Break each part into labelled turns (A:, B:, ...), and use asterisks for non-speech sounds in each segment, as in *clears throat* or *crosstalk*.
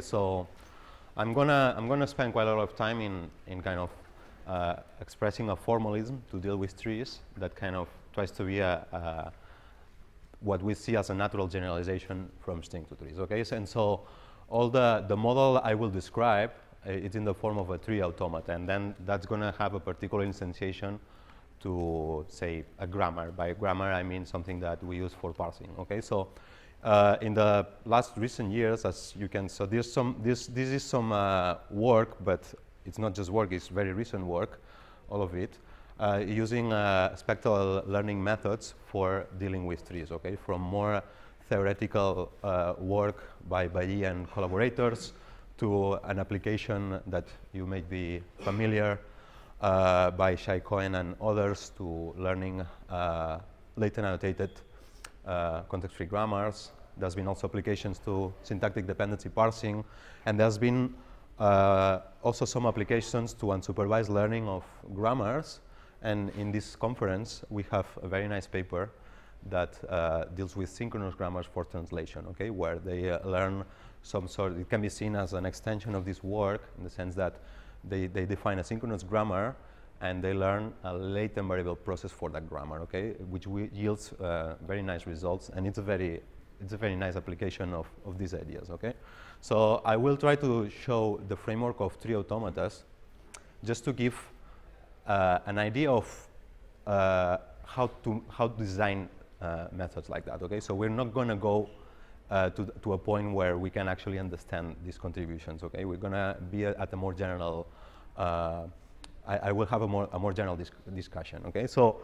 A: So I'm gonna I'm gonna spend quite a lot of time in in kind of uh, expressing a formalism to deal with trees that kind of tries to be a, a what we see as a natural generalization from string to trees. Okay, so, and so all the the model I will describe uh, it's in the form of a tree automata, and then that's going to have a particular instantiation to say a grammar. By grammar, I mean something that we use for parsing. Okay, so uh, in the last recent years, as you can, so there's some, this, this is some uh, work, but it's not just work, it's very recent work, all of it, uh, using uh, spectral learning methods for dealing with trees, okay? From more theoretical uh, work by Bailly and collaborators to an application that you may be familiar uh, by Shay Cohen and others to learning latent annotated uh, context-free grammars. There's been also applications to syntactic dependency parsing, and there's been uh, also some applications to unsupervised learning of grammars. And in this conference, we have a very nice paper that uh, deals with synchronous grammars for translation, okay, where they uh, learn some sort, it can be seen as an extension of this work in the sense that they, they define a synchronous grammar and they learn a latent variable process for that grammar, okay, which yields uh, very nice results, and it's a very, it's a very nice application of, of these ideas, okay. So I will try to show the framework of tree automatas just to give uh, an idea of uh, how to how to design uh, methods like that, okay. So we're not going to go uh, to, to a point where we can actually understand these contributions, okay. We're going to be a, at a more general uh, I, I, will have a more, a more general discussion, okay? So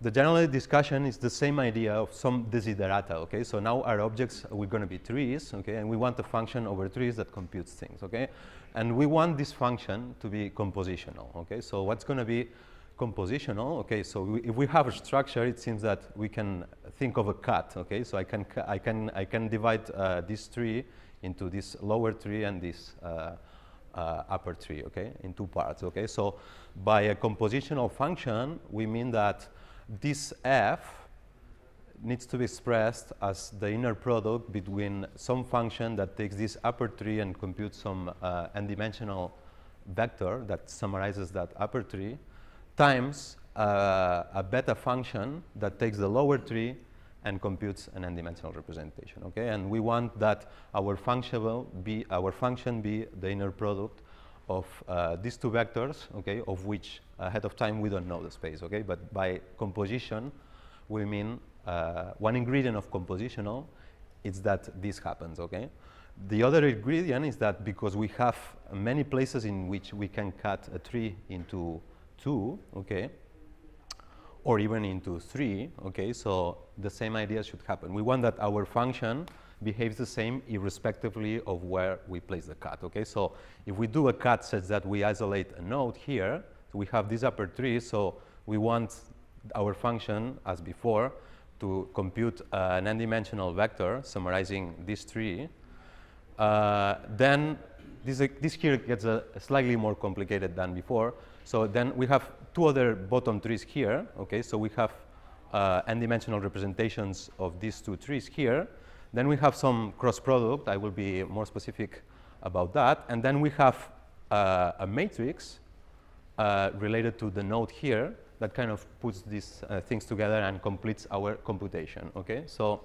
A: the general discussion is the same idea of some desiderata, okay? So now our objects, we're going to be trees, okay? And we want a function over trees that computes things, okay? And we want this function to be compositional, okay? So what's going to be compositional? Okay, so we, if we have a structure, it seems that we can think of a cut, okay? So I can, I can, I can divide uh, this tree into this lower tree and this uh, uh, upper tree, okay, in two parts, okay? So by a compositional function, we mean that this f needs to be expressed as the inner product between some function that takes this upper tree and computes some uh, n-dimensional vector that summarizes that upper tree times uh, a beta function that takes the lower tree and computes an n-dimensional representation. Okay, and we want that our function be our function be the inner product of uh, these two vectors. Okay, of which ahead of time we don't know the space. Okay, but by composition we mean uh, one ingredient of compositional is that this happens. Okay. The other ingredient is that because we have many places in which we can cut a tree into two, okay, or even into three, okay? So the same idea should happen. We want that our function behaves the same irrespectively of where we place the cut, okay? So if we do a cut such that we isolate a node here, so we have this upper tree, so we want our function, as before, to compute uh, an n-dimensional vector summarizing this tree. Uh, then this, uh, this here gets a slightly more complicated than before. So then we have two other bottom trees here. Okay, so we have uh, n-dimensional representations of these two trees here. Then we have some cross product. I will be more specific about that. And then we have uh, a matrix uh, related to the node here that kind of puts these uh, things together and completes our computation. Okay, so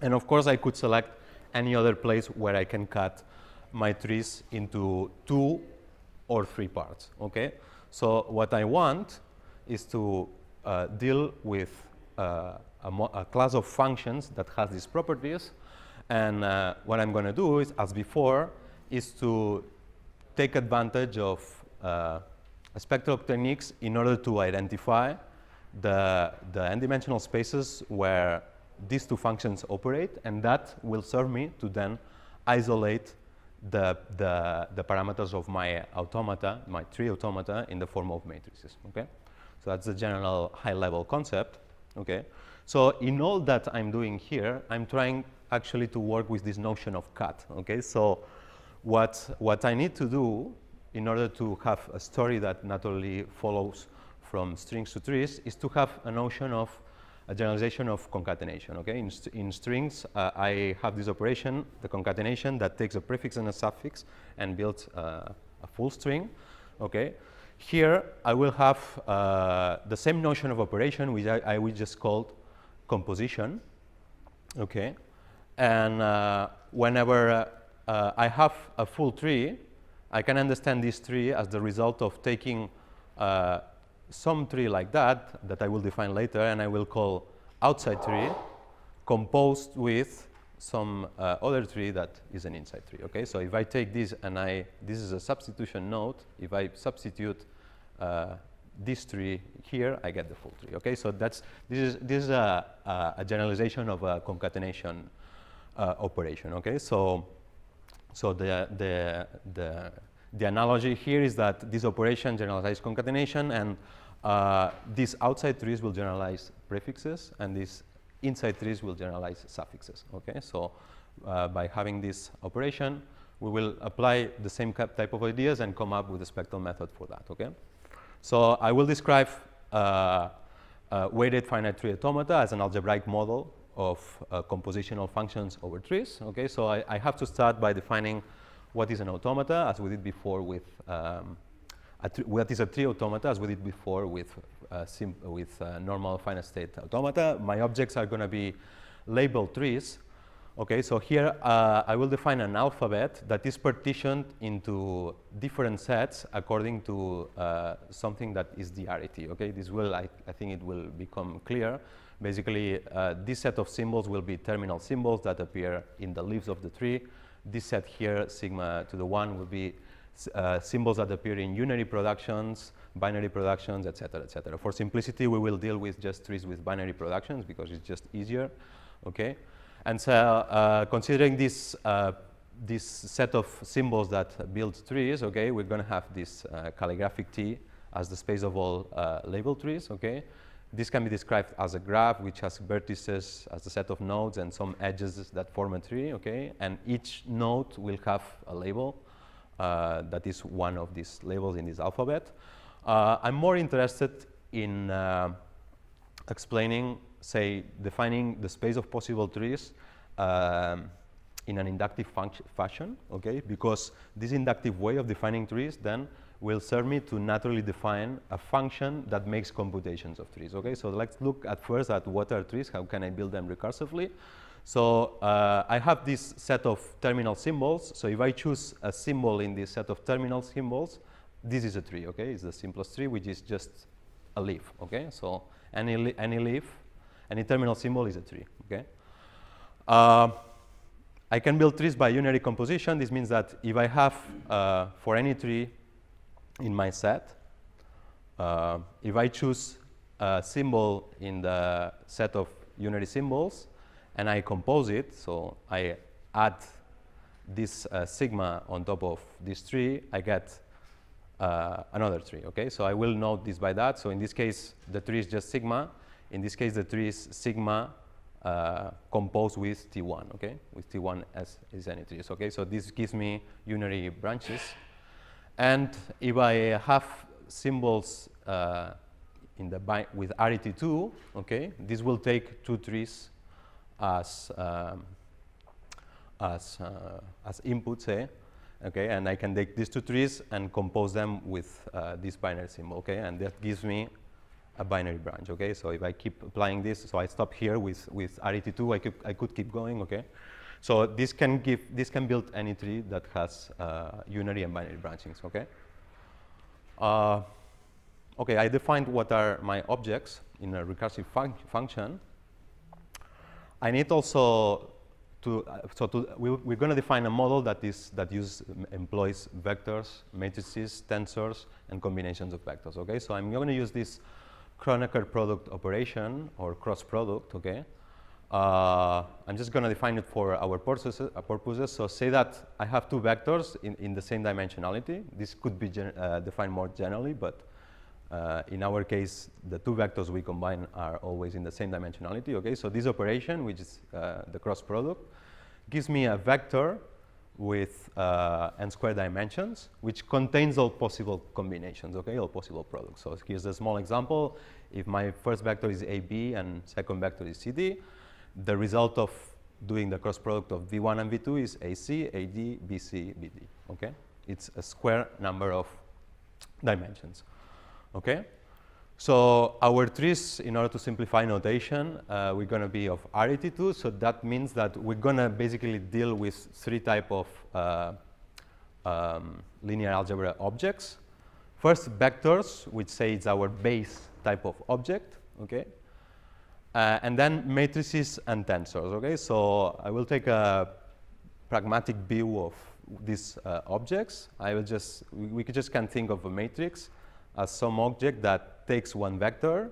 A: and of course I could select any other place where I can cut my trees into two or three parts. Okay, so what I want is to uh, deal with uh, a, a, class of functions that has these properties. And uh, what I'm going to do is, as before, is to take advantage of uh, spectral techniques in order to identify the, the n-dimensional spaces where these two functions operate, and that will serve me to then isolate the, the, the parameters of my automata, my tree automata, in the form of matrices. Okay, so that's the general high-level concept. Okay, so in all that I'm doing here, I'm trying actually to work with this notion of cut. Okay, so what, what I need to do in order to have a story that naturally follows from strings to trees is to have a notion of a generalization of concatenation. Okay, in, st in strings, uh, I have this operation, the concatenation, that takes a prefix and a suffix and builds uh, a full string. Okay, here I will have uh, the same notion of operation, which I, I will just call composition. Okay, and uh, whenever uh, uh, I have a full tree, I can understand this tree as the result of taking some tree like that, that I will define later, and I will call outside tree, composed with some uh, other tree that is an inside tree. Okay, so if I take this and I, this is a substitution node. If I substitute uh, this tree here, I get the full tree. Okay, so that's this is this is a, a, a generalization of a concatenation uh, operation. Okay, so so the the the the analogy here is that this operation generalizes concatenation and uh, these outside trees will generalize prefixes, and these inside trees will generalize suffixes. Okay, so uh, by having this operation, we will apply the same type of ideas and come up with a spectral method for that. Okay, so I will describe uh, weighted finite tree automata as an algebraic model of uh, compositional functions over trees. Okay, so I, I, have to start by defining what is an automata, as we did before with um, what is a tree automata, as we did before with, uh, with uh, normal finite state automata. My objects are going to be labeled trees. Okay, so here uh, I will define an alphabet that is partitioned into different sets according to uh, something that is the arity. Okay, this will, I, I think it will become clear. Basically, uh, this set of symbols will be terminal symbols that appear in the leaves of the tree. This set here, sigma to the one, will be uh, symbols that appear in unary productions, binary productions, etc., etc. For simplicity, we will deal with just trees with binary productions because it's just easier, okay? And so, uh, considering this uh, this set of symbols that build trees, okay, we're going to have this uh, calligraphic T as the space of all uh, label trees, okay? This can be described as a graph which has vertices as a set of nodes and some edges that form a tree, okay? And each node will have a label, that is one of these labels in this alphabet. Uh, I'm more interested in uh, explaining, say, defining the space of possible trees um, in an inductive fashion, okay? Because this inductive way of defining trees then will serve me to naturally define a function that makes computations of trees, okay? So let's look at first at what are trees, how can I build them recursively? So uh, I have this set of terminal symbols. So if I choose a symbol in this set of terminal symbols, this is a tree, okay? It's the simplest tree, which is just a leaf, okay? So any, any leaf, any terminal symbol is a tree, okay? Uh, I can build trees by unary composition. This means that if I have, uh, for any tree in my set, uh, if I choose a symbol in the set of unary symbols, and I compose it. So I add this uh, sigma on top of this tree, I get uh, another tree, okay? So I will note this by that. So in this case, the tree is just sigma. In this case, the tree is sigma uh, composed with T1, okay? With T1 as is any trees, okay? So this gives me unary branches. And if I have symbols uh, in the with arity 2, okay, this will take two trees as, um, as, uh, as inputs, eh? okay, and I can take these two trees and compose them with uh, this binary symbol, okay, and that gives me a binary branch, okay, so if I keep applying this, so I stop here with, with arity2, I could, I could keep going, okay, so this can give, this can build any tree that has uh, unary and binary branchings, okay. Uh, okay, I defined what are my objects in a recursive func function, I need also to, uh, so to, we, are going to define a model that is, that use, employs vectors, matrices, tensors, and combinations of vectors, okay? So I'm going to use this Kronecker product operation or cross product, okay? Uh, I'm just going to define it for our purposes, uh, purposes. So say that I have two vectors in, in the same dimensionality. This could be uh, defined more generally, but uh, in our case, the two vectors we combine are always in the same dimensionality. Okay, so this operation, which is uh, the cross product, gives me a vector with uh, n square dimensions, which contains all possible combinations, okay, all possible products. So here's a small example. If my first vector is AB and second vector is CD, the result of doing the cross product of V1 and V2 is AC, AD, BC, BD, okay? It's a square number of dimensions, okay? So our trees, in order to simplify notation, uh, we're going to be of arity 2. So that means that we're going to basically deal with three type of uh, um, linear algebra objects. First, vectors, which say it's our base type of object, okay? Uh, and then matrices and tensors, okay? So I will take a pragmatic view of these uh, objects. I will just, we, we just can think of a matrix as some object that takes one vector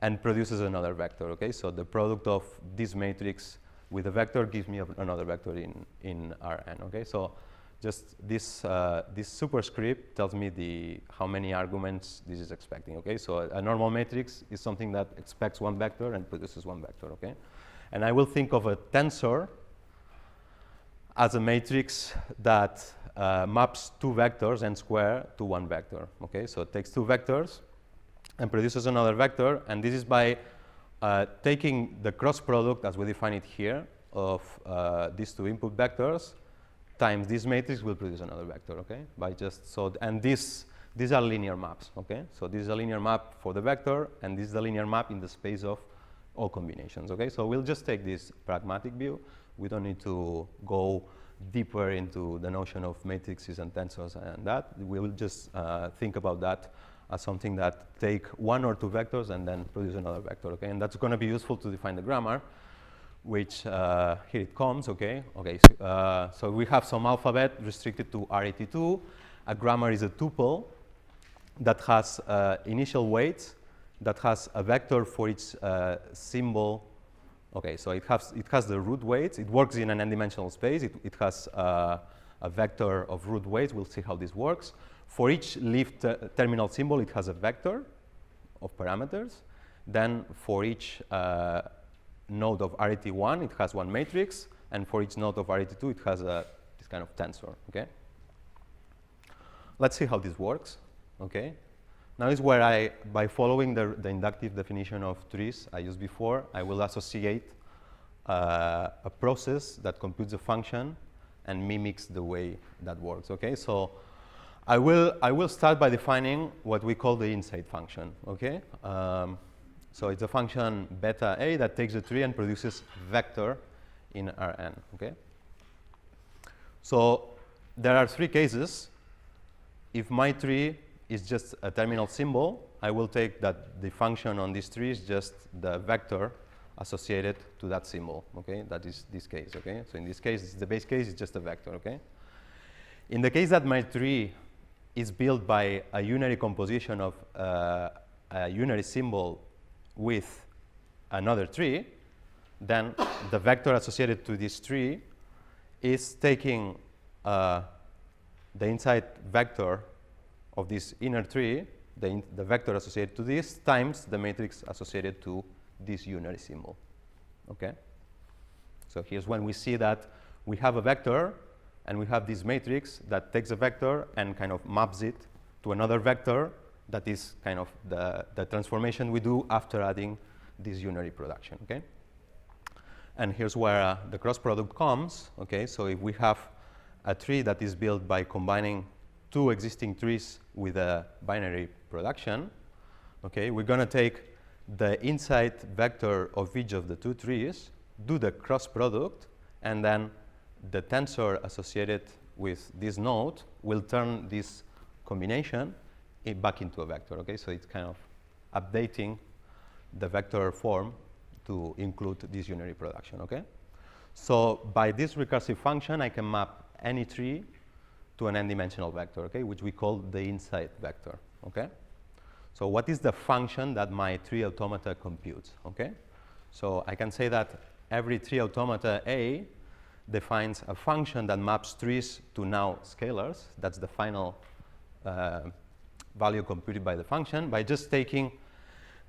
A: and produces another vector, okay? So the product of this matrix with a vector gives me another vector in, in Rn, okay? So just this, uh, this superscript tells me the, how many arguments this is expecting, okay? So a, a, normal matrix is something that expects one vector and produces one vector, okay? And I will think of a tensor as a matrix that uh, maps two vectors n square to one vector, okay? So it takes two vectors and produces another vector, and this is by uh, taking the cross product, as we define it here, of uh, these two input vectors times this matrix will produce another vector, okay? By just so, and this, these are linear maps, okay? So this is a linear map for the vector, and this is a linear map in the space of all combinations, okay? So we'll just take this pragmatic view. We don't need to go deeper into the notion of matrices and tensors and that. We will just uh, think about that as something that take one or two vectors and then produce another vector, okay? And that's going to be useful to define the grammar which uh, here it comes, okay? Okay, so, uh, so, we have some alphabet restricted to arity 2. A grammar is a tuple that has uh, initial weights, that has a vector for each uh, symbol. Okay, so it has, it has the root weights. It works in an n-dimensional space. It, it has uh, a vector of root weights. We'll see how this works. For each leaf terminal symbol, it has a vector of parameters. Then for each uh, node of arity 1, it has one matrix, and for each node of arity 2, it has a, this kind of tensor, okay? Let's see how this works, okay? Now is where I, by following the, the inductive definition of trees I used before, I will associate uh, a process that computes a function and mimics the way that works, okay? So I will, I will start by defining what we call the inside function, okay? Um, so it's a function beta a that takes a tree and produces vector in Rn, okay? So there are three cases. If my tree is just a terminal symbol, I will take that the function on this tree is just the vector associated to that symbol, okay? That is this case, okay? So in this case, the base case is just a vector, okay? In the case that my tree is built by a unary composition of uh, a unary symbol with another tree, then the vector associated to this tree is taking uh, the inside vector of this inner tree, the, in the vector associated to this, times the matrix associated to this unary symbol. Okay? So here's when we see that we have a vector and we have this matrix that takes a vector and kind of maps it to another vector that is kind of the, the transformation we do after adding this unary production, okay? And here's where uh, the cross product comes, okay? So if we have a tree that is built by combining two existing trees with a binary production, okay, we're going to take the inside vector of each of the two trees, do the cross product, and then the tensor associated with this node will turn this combination back into a vector. Okay, so it's kind of updating the vector form to include this unary production. Okay, so by this recursive function, I can map any tree to an n-dimensional vector. Okay, which we call the inside vector. Okay, so what is the function that my tree automata computes? Okay, so I can say that every tree automata A defines a function that maps trees to now scalars. That's the final uh, value computed by the function by just taking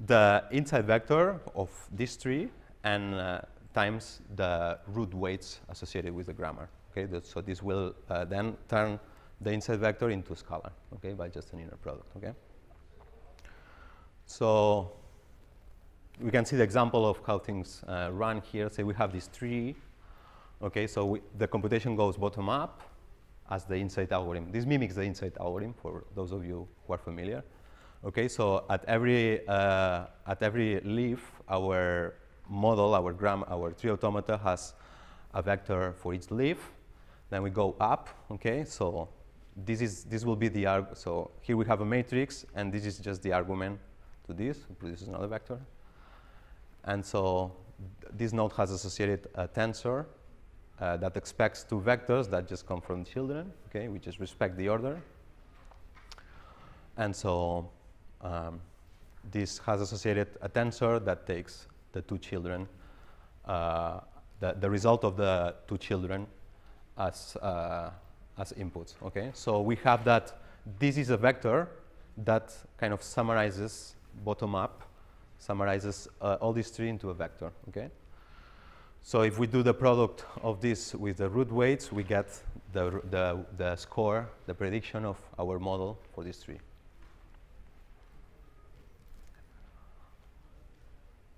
A: the inside vector of this tree and uh, times the root weights associated with the grammar. Okay, so this will uh, then turn the inside vector into scalar, okay, by just an inner product, okay. So we can see the example of how things uh, run here. Say we have this tree, okay, so we, the computation goes bottom up as the inside algorithm. This mimics the inside algorithm for those of you who are familiar. Okay, so at every, uh, at every leaf, our model, our gram, our tree automata has a vector for each leaf. Then we go up, okay, so this, is, this will be the, arg so here we have a matrix, and this is just the argument to this, it produces another vector. And so this node has associated a tensor uh, that expects two vectors that just come from children, okay, we just respect the order. And so um, this has associated a tensor that takes the two children, uh, the, the result of the two children as, uh, as inputs, okay? So we have that this is a vector that kind of summarizes bottom up, summarizes uh, all these three into a vector, okay? So if we do the product of this with the root weights, we get the, the, the score, the prediction of our model for this tree.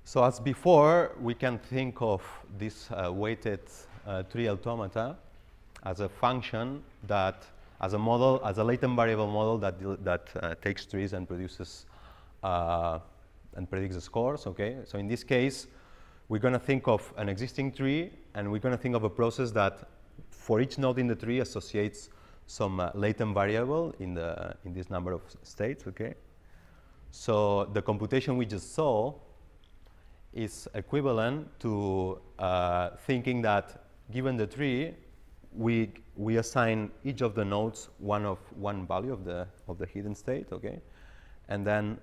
A: So as before, we can think of this uh, weighted uh, tree automata as a function that, as a model, as a latent variable model that, that uh, takes trees and produces uh, and predicts the scores, okay? So in this case, we're going to think of an existing tree, and we're going to think of a process that, for each node in the tree, associates some uh, latent variable in, the, in this number of states, okay? So the computation we just saw is equivalent to uh, thinking that given the tree, we, we assign each of the nodes one of one value of the, of the hidden state, okay? And then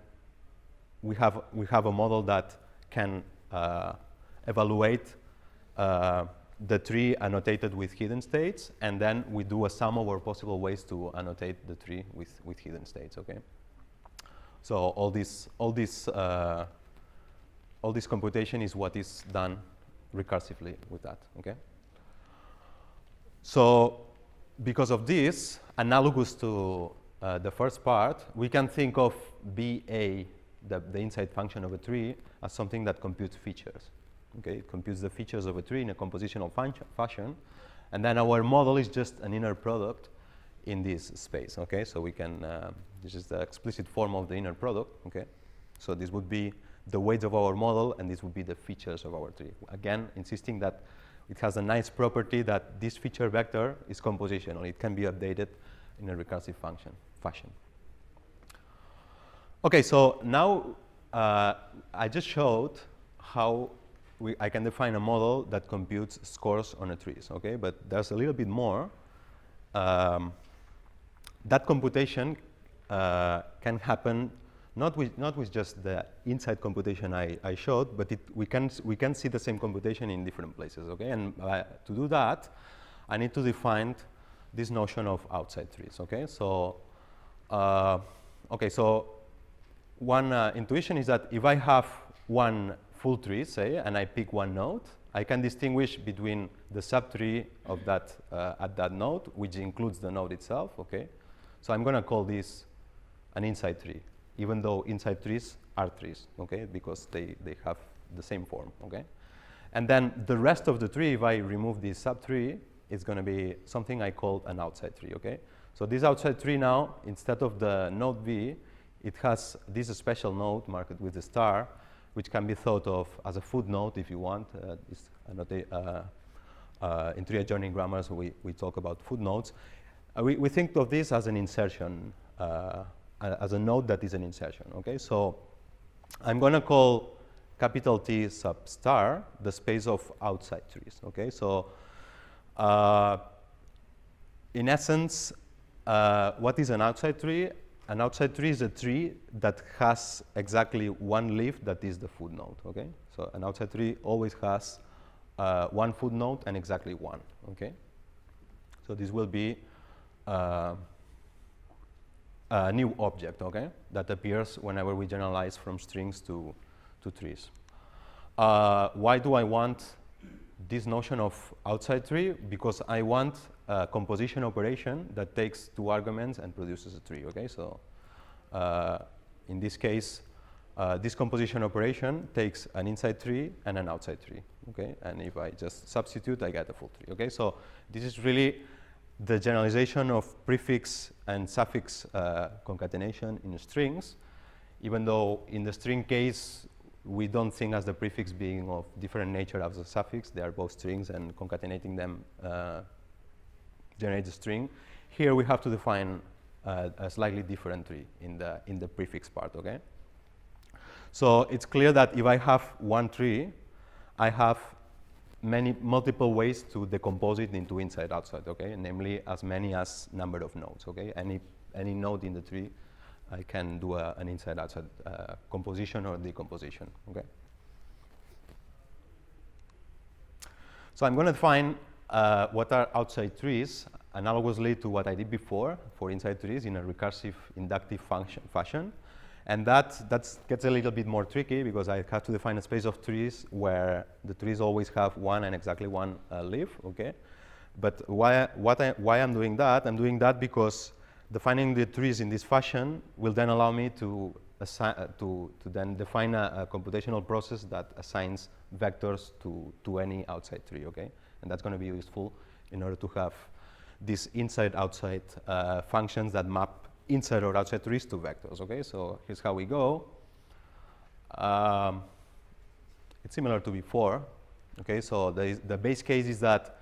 A: we have, we have a model that can uh, evaluate uh, the tree annotated with hidden states, and then we do a sum over possible ways to annotate the tree with, with hidden states, okay? So all this, all this uh, all this computation is what is done recursively with that, okay? So because of this, analogous to uh, the first part, we can think of BA, the, the inside function of a tree, as something that computes features. Okay, it computes the features of a tree in a compositional fashion, and then our model is just an inner product in this space. Okay, so we can, uh, this is the explicit form of the inner product. Okay, so this would be the weights of our model, and this would be the features of our tree. Again, insisting that it has a nice property that this feature vector is compositional. It can be updated in a recursive function fashion. Okay, so now uh, I just showed how we, I can define a model that computes scores on a trees, okay? But there's a little bit more. Um, that computation uh, can happen not with, not with just the inside computation I, I showed, but it, we, can, we can see the same computation in different places, okay? And uh, to do that, I need to define this notion of outside trees, okay? So, uh, okay, so one uh, intuition is that if I have one full tree, say, and I pick one node, I can distinguish between the subtree of that uh, at that node, which includes the node itself, okay? So I'm going to call this an inside tree, even though inside trees are trees, okay, because they, they have the same form, okay? And then the rest of the tree, if I remove this subtree, is going to be something I call an outside tree, okay? So this outside tree now, instead of the node V, it has this special node marked with a star, which can be thought of as a footnote if you want. Uh, uh, uh, in tree adjoining grammars, we, we talk about footnotes. Uh, we, we think of this as an insertion uh, as a node that is an insertion. Okay, so I'm going to call capital T sub star the space of outside trees. Okay, so uh, in essence, uh, what is an outside tree? An outside tree is a tree that has exactly one leaf that is the footnote. Okay, so an outside tree always has uh, one footnote and exactly one. Okay, so this will be uh, a new object, okay, that appears whenever we generalize from strings to, to trees. Uh, why do I want this notion of outside tree because I want a composition operation that takes two arguments and produces a tree, okay? So uh, in this case, uh, this composition operation takes an inside tree and an outside tree, okay? And if I just substitute, I get a full tree, okay? So this is really the generalization of prefix and suffix uh, concatenation in strings, even though in the string case, we don't think as the prefix being of different nature as the suffix. They are both strings and concatenating them uh, generates a string. Here we have to define uh, a slightly different tree in the, in the prefix part, okay? So it's clear that if I have one tree, I have many multiple ways to decompose it into inside outside, okay? Namely as many as number of nodes, okay? Any, any node in the tree I can do a, an inside-outside uh, composition or decomposition. Okay. So I'm going to define uh, what are outside trees analogously to what I did before for inside trees in a recursive inductive function fashion. And that that's gets a little bit more tricky because I have to define a space of trees where the trees always have one and exactly one uh, leaf, okay? But why, what I, why I'm doing that? I'm doing that because defining the trees in this fashion will then allow me to, assign, uh, to, to then define a, a, computational process that assigns vectors to, to any outside tree, okay? And that's going to be useful in order to have these inside-outside uh, functions that map inside or outside trees to vectors, okay? So here's how we go. Um, it's similar to before, okay? So the, the base case is that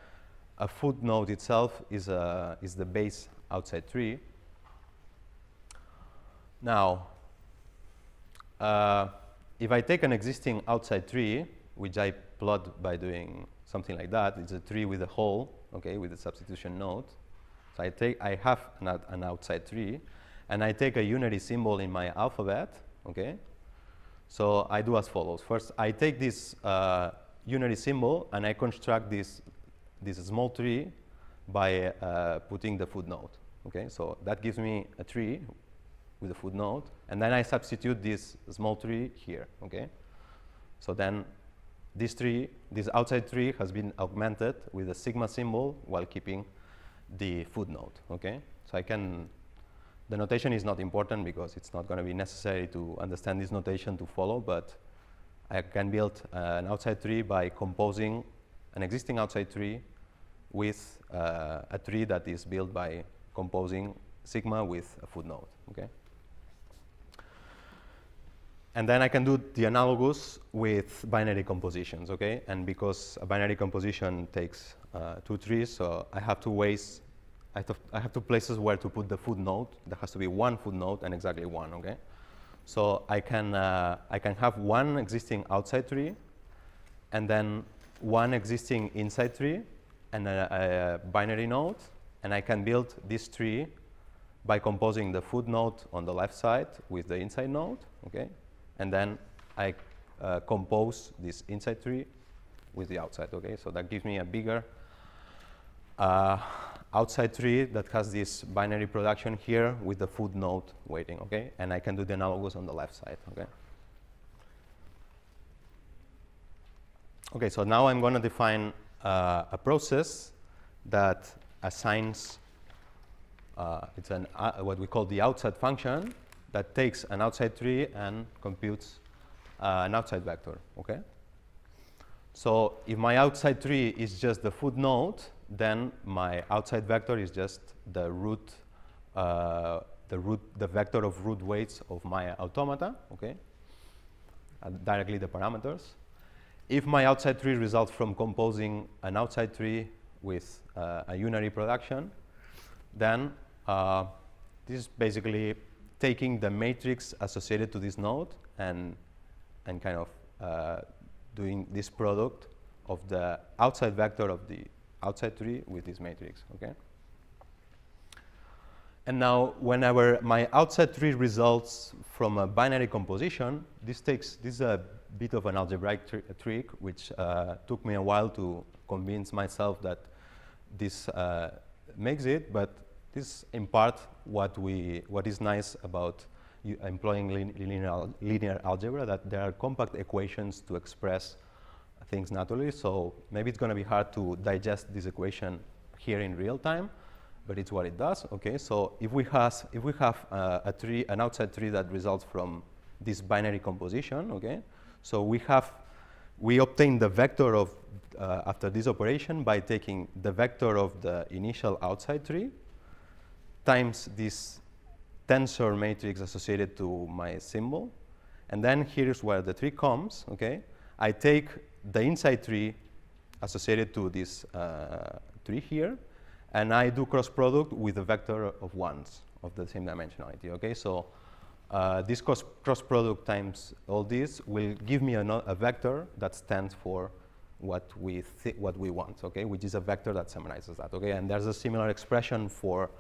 A: a footnode itself is, a, is the base outside tree. Now, uh, if I take an existing outside tree, which I plot by doing something like that, it's a tree with a hole, okay, with a substitution node. So I take, I have an, an outside tree, and I take a unary symbol in my alphabet, okay. So I do as follows. First, I take this uh, unary symbol and I construct this this small tree by uh, putting the footnote, Okay, so that gives me a tree with a footnote, and then I substitute this small tree here, okay? So then this tree, this outside tree has been augmented with a sigma symbol while keeping the footnote, okay? So I can, the notation is not important because it's not going to be necessary to understand this notation to follow, but I can build uh, an outside tree by composing an existing outside tree with uh, a tree that is built by composing sigma with a footnote, okay? And then I can do the analogous with binary compositions, okay? And because a binary composition takes uh, two trees, so I have two ways, I have, I have two places where to put the footnote. There has to be one footnote and exactly one, okay? So I can, uh, I can have one existing outside tree, and then one existing inside tree, and a, a binary node, and I can build this tree by composing the footnode on the left side with the inside node, okay? and then I uh, compose this inside tree with the outside, okay? So that gives me a bigger uh, outside tree that has this binary production here with the foot node waiting, okay? And I can do the analogous on the left side, okay? Okay, so now I'm going to define uh, a process that assigns, uh, it's an, uh, what we call the outside function, that takes an outside tree and computes uh, an outside vector, okay? So if my outside tree is just the footnode, then my outside vector is just the root, uh, the root, the vector of root weights of my automata, okay? Uh, directly the parameters. If my outside tree results from composing an outside tree with uh, a unary production, then uh, this is basically taking the matrix associated to this node and, and kind of uh, doing this product of the outside vector of the outside tree with this matrix, okay? And now, whenever my outside tree results from a binary composition, this takes, this is a bit of an algebraic tri trick, which uh, took me a while to convince myself that this uh, makes it, but this is in part what, we, what is nice about employing linear, linear algebra, that there are compact equations to express things naturally. So maybe it's going to be hard to digest this equation here in real time, but it's what it does. Okay, so if we has if we have uh, a tree, an outside tree that results from this binary composition. Okay, so we have we obtain the vector of uh, after this operation by taking the vector of the initial outside tree times this tensor matrix associated to my symbol. And then here's where the tree comes, okay? I take the inside tree associated to this uh, tree here, and I do cross product with a vector of ones of the same dimensionality, okay? So uh, this cross, cross product times all this will give me a, a vector that stands for what we, what we want, okay? Which is a vector that summarizes that, okay? And there's a similar expression for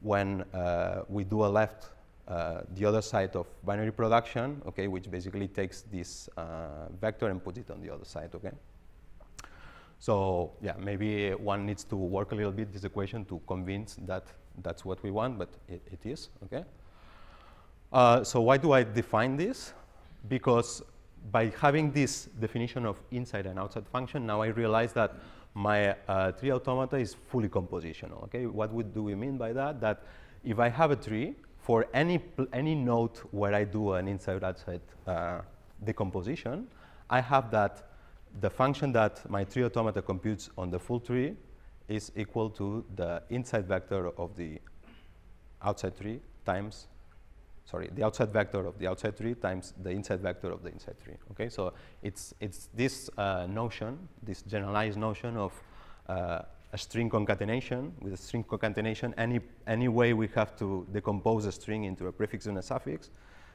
A: when uh, we do a left, uh, the other side of binary production, okay, which basically takes this uh, vector and puts it on the other side, okay? So yeah, maybe one needs to work a little bit this equation to convince that that's what we want, but it, it is, okay? Uh, so why do I define this? Because by having this definition of inside and outside function, now I realize that my uh, tree automata is fully compositional. Okay, what would, do we mean by that? That if I have a tree for any any node where I do an inside-outside uh, decomposition, I have that the function that my tree automata computes on the full tree is equal to the inside vector of the outside tree times sorry, the outside vector of the outside tree times the inside vector of the inside tree. Okay, so it's it's this uh, notion, this generalized notion of uh, a string concatenation. With a string concatenation, any any way we have to decompose a string into a prefix and a suffix,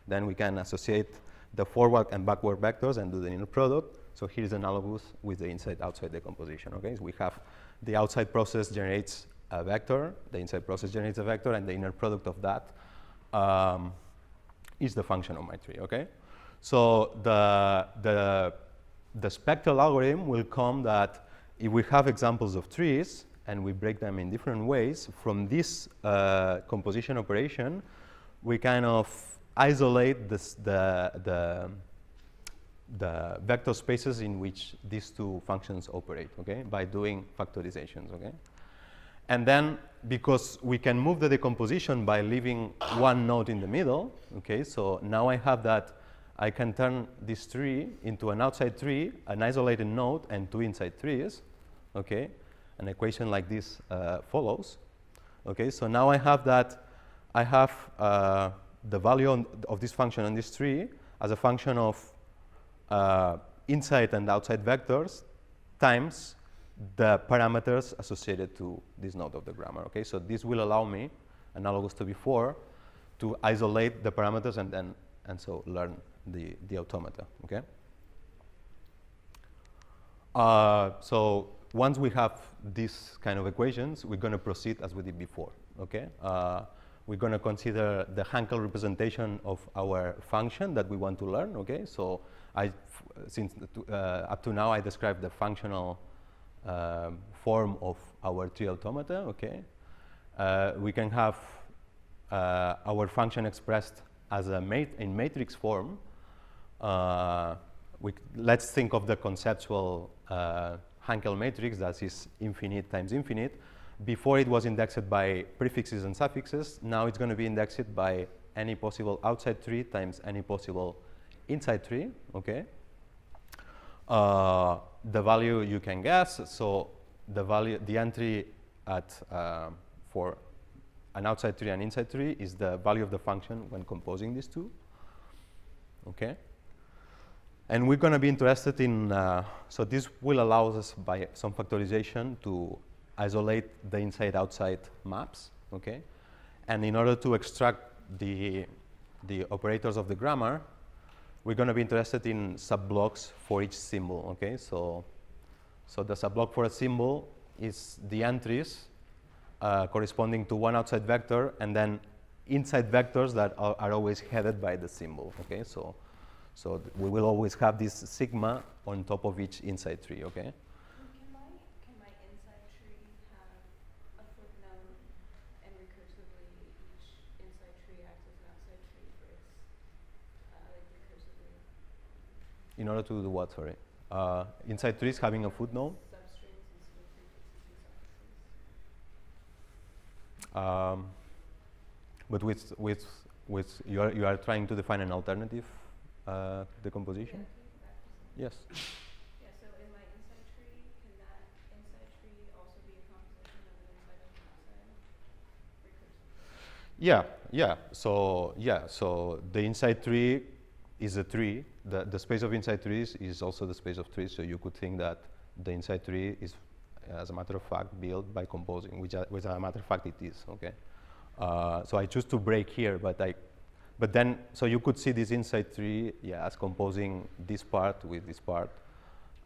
A: then we can associate the forward and backward vectors and do the inner product. So here is analogous with the inside-outside decomposition. Okay, so we have the outside process generates a vector, the inside process generates a vector, and the inner product of that um, is the function of my tree, okay? So the, the, the spectral algorithm will come that if we have examples of trees and we break them in different ways, from this uh, composition operation, we kind of isolate this, the, the, the vector spaces in which these two functions operate, okay, by doing factorizations, okay? And then because we can move the decomposition by leaving one node in the middle, okay, so now I have that I can turn this tree into an outside tree, an isolated node, and two inside trees, okay? An equation like this uh, follows, okay? So now I have that, I have uh, the value of this function on this tree as a function of uh, inside and outside vectors times the parameters associated to this node of the grammar. Okay, so this will allow me, analogous to before, to isolate the parameters and then and so learn the the automata. Okay. Uh, so once we have these kind of equations, we're going to proceed as we did before. Okay. Uh, we're going to consider the Hankel representation of our function that we want to learn. Okay. So I, since uh, up to now, I described the functional um, form of our tree automata, okay? Uh, we can have uh, our function expressed as a mat in matrix form. Uh, let's think of the conceptual uh, Hankel matrix that is infinite times infinite. Before it was indexed by prefixes and suffixes. Now it's going to be indexed by any possible outside tree times any possible inside tree, okay? Uh, the value you can guess. So the value, the entry at uh, for an outside tree and inside tree is the value of the function when composing these two. Okay. And we're going to be interested in, uh, so this will allow us by some factorization to isolate the inside-outside maps, okay? And in order to extract the, the operators of the grammar, we're going to be interested in subblocks for each symbol, okay? So, so the subblock for a symbol is the entries uh, corresponding to one outside vector and then inside vectors that are, are, always headed by the symbol, okay? So, so we will always have this sigma on top of each inside tree, okay?
B: Can my inside tree have a foot node and recursively each inside tree acts as an outside tree for its uh like recursively
A: in order to do what, sorry? uh, inside trees having a footnote. Um, but with, with, with you, are, you are trying to define an alternative uh, decomposition? Yes.
B: Yeah, so in my inside tree, can that inside tree also be a composition of an inside and outside?
A: Yeah, yeah. So yeah, so the inside tree is a tree. The the space of inside trees is also the space of trees. So you could think that the inside tree is, as a matter of fact, built by composing, which, which as a matter of fact it is. Okay. Uh, so I choose to break here, but I, but then so you could see this inside tree, yeah, as composing this part with this part.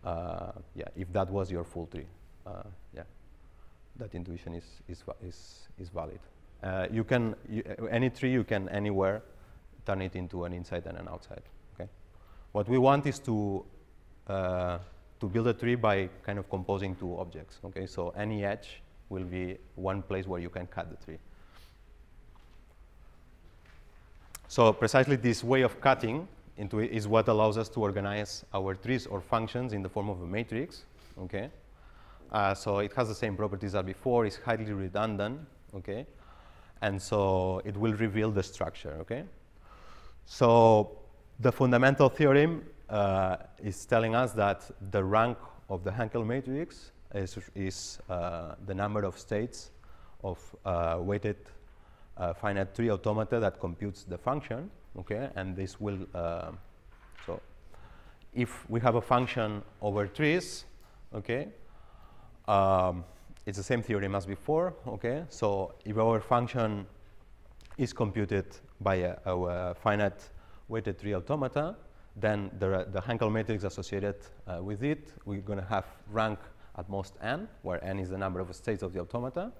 A: Uh, yeah, if that was your full tree, uh, yeah, that intuition is is is is valid. Uh, you can you, uh, any tree you can anywhere turn it into an inside and an outside. Okay. What we want is to uh, to build a tree by kind of composing two objects. Okay. So any edge will be one place where you can cut the tree. So precisely this way of cutting into it is what allows us to organize our trees or functions in the form of a matrix. Okay. Uh, so it has the same properties as before. It's highly redundant. Okay. And so it will reveal the structure. Okay. So the fundamental theorem uh, is telling us that the rank of the Hankel matrix is, is uh, the number of states of uh, weighted uh, finite tree automata that computes the function, okay? And this will, uh, so if we have a function over trees, okay, um, it's the same theorem as before, okay? So if our function is computed by a, a, a finite weighted tree automata, then the, the Hankel matrix associated uh, with it, we're going to have rank at most n, where n is the number of states of the automata.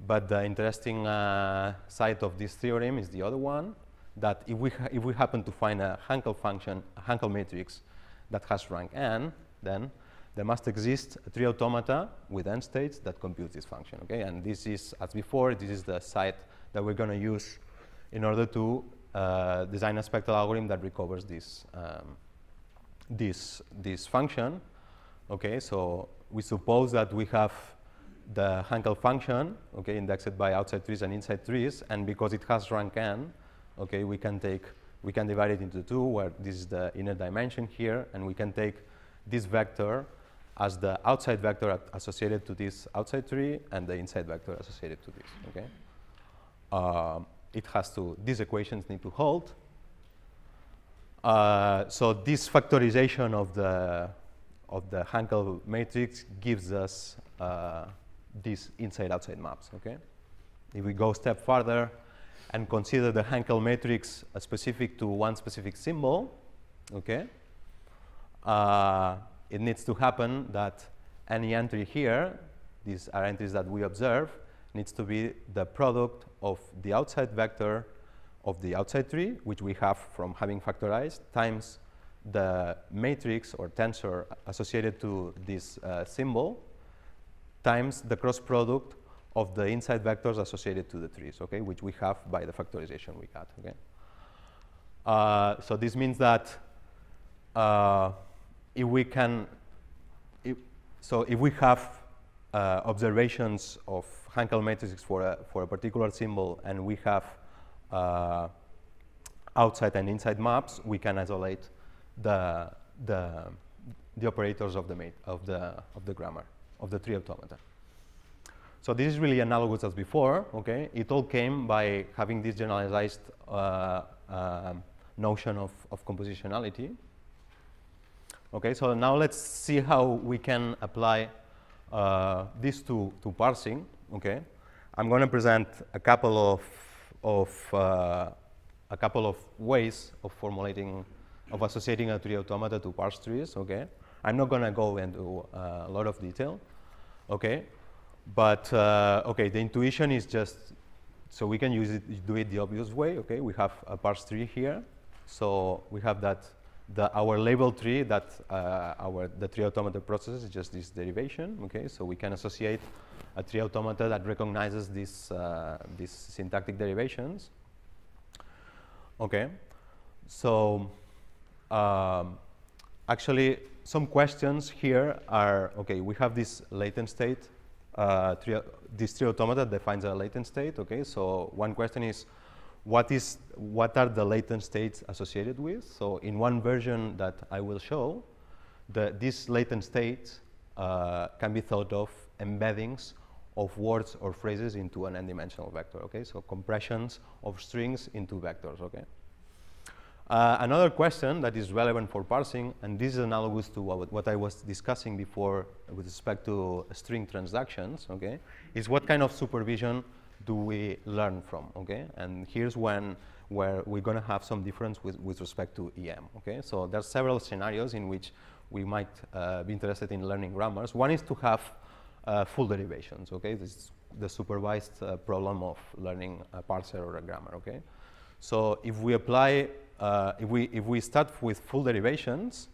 A: But the interesting uh, side of this theorem is the other one, that if we, if we happen to find a Hankel function, a Hankel matrix that has rank n, then there must exist a tree automata with n states that computes this function. Okay, and this is, as before, this is the site that we're going to use in order to uh, design a spectral algorithm that recovers this, um, this, this function. Okay, so we suppose that we have the Hankel function, okay, indexed by outside trees and inside trees, and because it has rank n, okay, we can take, we can divide it into two, where this is the inner dimension here, and we can take this vector as the outside vector associated to this outside tree and the inside vector associated to this, okay? Um, it has to, these equations need to hold. Uh, so this factorization of the, of the Hankel matrix gives us uh, these inside-outside maps, okay? If we go a step further and consider the Hankel matrix uh, specific to one specific symbol, okay? Uh, it needs to happen that any entry here, these are entries that we observe, needs to be the product of the outside vector of the outside tree, which we have from having factorized, times the matrix or tensor associated to this uh, symbol, times the cross product of the inside vectors associated to the trees, okay, which we have by the factorization we got, okay. Uh, so this means that uh, if we can, if, so if we have uh, observations of Hankel matrices for a, for a particular symbol and we have uh, outside and inside maps, we can isolate the, the, the operators of the, of, the, of the grammar, of the tree automata. So this is really analogous as before, okay? It all came by having this generalized uh, uh, notion of, of compositionality. Okay, so now let's see how we can apply uh, this to, to parsing, okay? I'm going to present a couple of, of uh, a couple of ways of formulating, of associating a tree automata to parse trees, okay? I'm not going to go into uh, a lot of detail, okay? But, uh, okay, the intuition is just, so we can use it, do it the obvious way, okay? We have a parse tree here. So we have that, the, our label tree that uh, our, the tree automata process is just this derivation, okay? So we can associate a tree automata that recognizes these, uh, these syntactic derivations. Okay, so um, actually some questions here are, okay, we have this latent state, uh, this tree automata defines a latent state, okay? So one question is, what is, what are the latent states associated with? So in one version that I will show, the, these latent states uh, can be thought of embeddings of words or phrases into an n-dimensional vector, okay? So compressions of strings into vectors, okay? Uh, another question that is relevant for parsing, and this is analogous to what, what, I was discussing before with respect to string transductions, okay, is what kind of supervision do we learn from, okay? And here's when where we're going to have some difference with, with respect to EM, okay? So there's several scenarios in which we might uh, be interested in learning grammars. One is to have uh, full derivations, okay? This is the supervised uh, problem of learning a parser or a grammar, okay? So if we apply uh, if, we, if we start with full derivations,